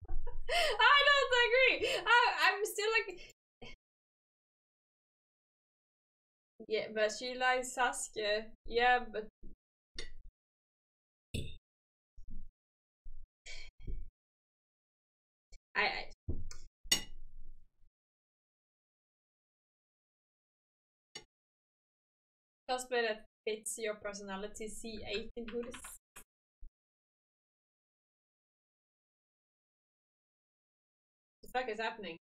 I don't agree. I I'm still like. Yeah, but she likes Sasuke. Yeah, but. I. I cosplay that fits your personality. C18 hoodies. Fuck is happening?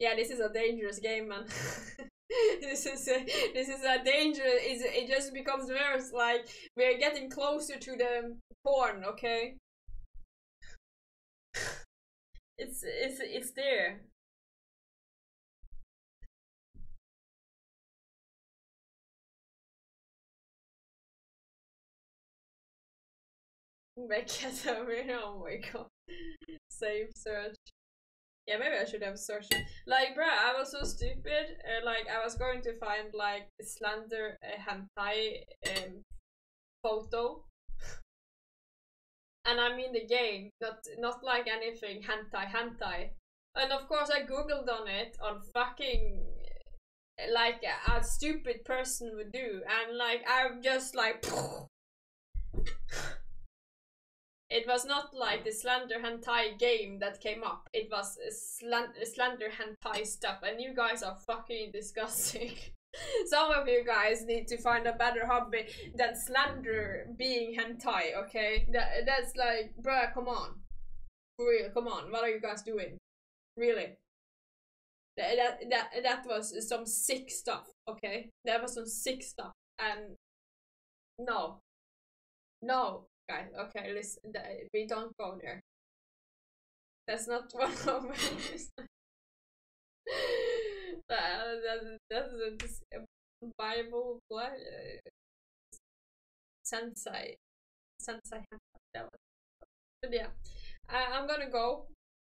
Yeah, this is a dangerous game, man. [LAUGHS] this is a, this is a dangerous. It's, it just becomes worse. Like we're getting closer to the porn. Okay. It's it's it's there. Back [LAUGHS] at oh my god. Save search. Yeah, maybe I should have searched. Like, bruh, I was so stupid. Uh, like, I was going to find like slender uh, hentai um, photo, [LAUGHS] and I mean the game, not not like anything hentai hentai. And of course, I googled on it on fucking like a, a stupid person would do, and like I'm just like. [LAUGHS] It was not like the Slender Hentai game that came up. It was slan- Slender Hentai stuff, and you guys are fucking disgusting. [LAUGHS] Some of you guys need to find a better hobby than Slender being hentai, okay? That that's like, bruh, come on, for real, come on. What are you guys doing? Really? That that that, that was some sick stuff, okay? That was some sick stuff, and no, no, guys. Okay, listen. We don't go there. That's not [LAUGHS] one of my. [LAUGHS] that, that, that's a, Bible what? Uh, Sensei. Sensei. But yeah, I, I'm gonna go.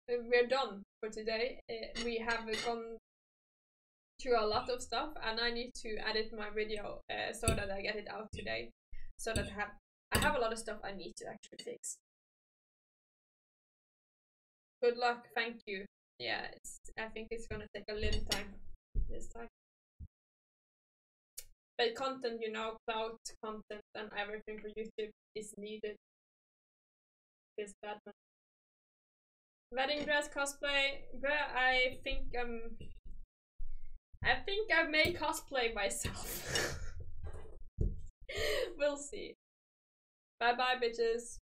Uh, We're done for today. Uh, we have gone through a lot of stuff, and I need to edit my video uh, so that I get it out today, so that I have I have a lot of stuff I need to actually fix. Good luck, thank you. Yeah, I think it's gonna take a little time this time. But content, you know, cloud content and everything for YouTube is needed. Feels bad, man. Wedding dress cosplay, but I think um, I think I may cosplay myself. [LAUGHS] we'll see. Bye bye, bitches.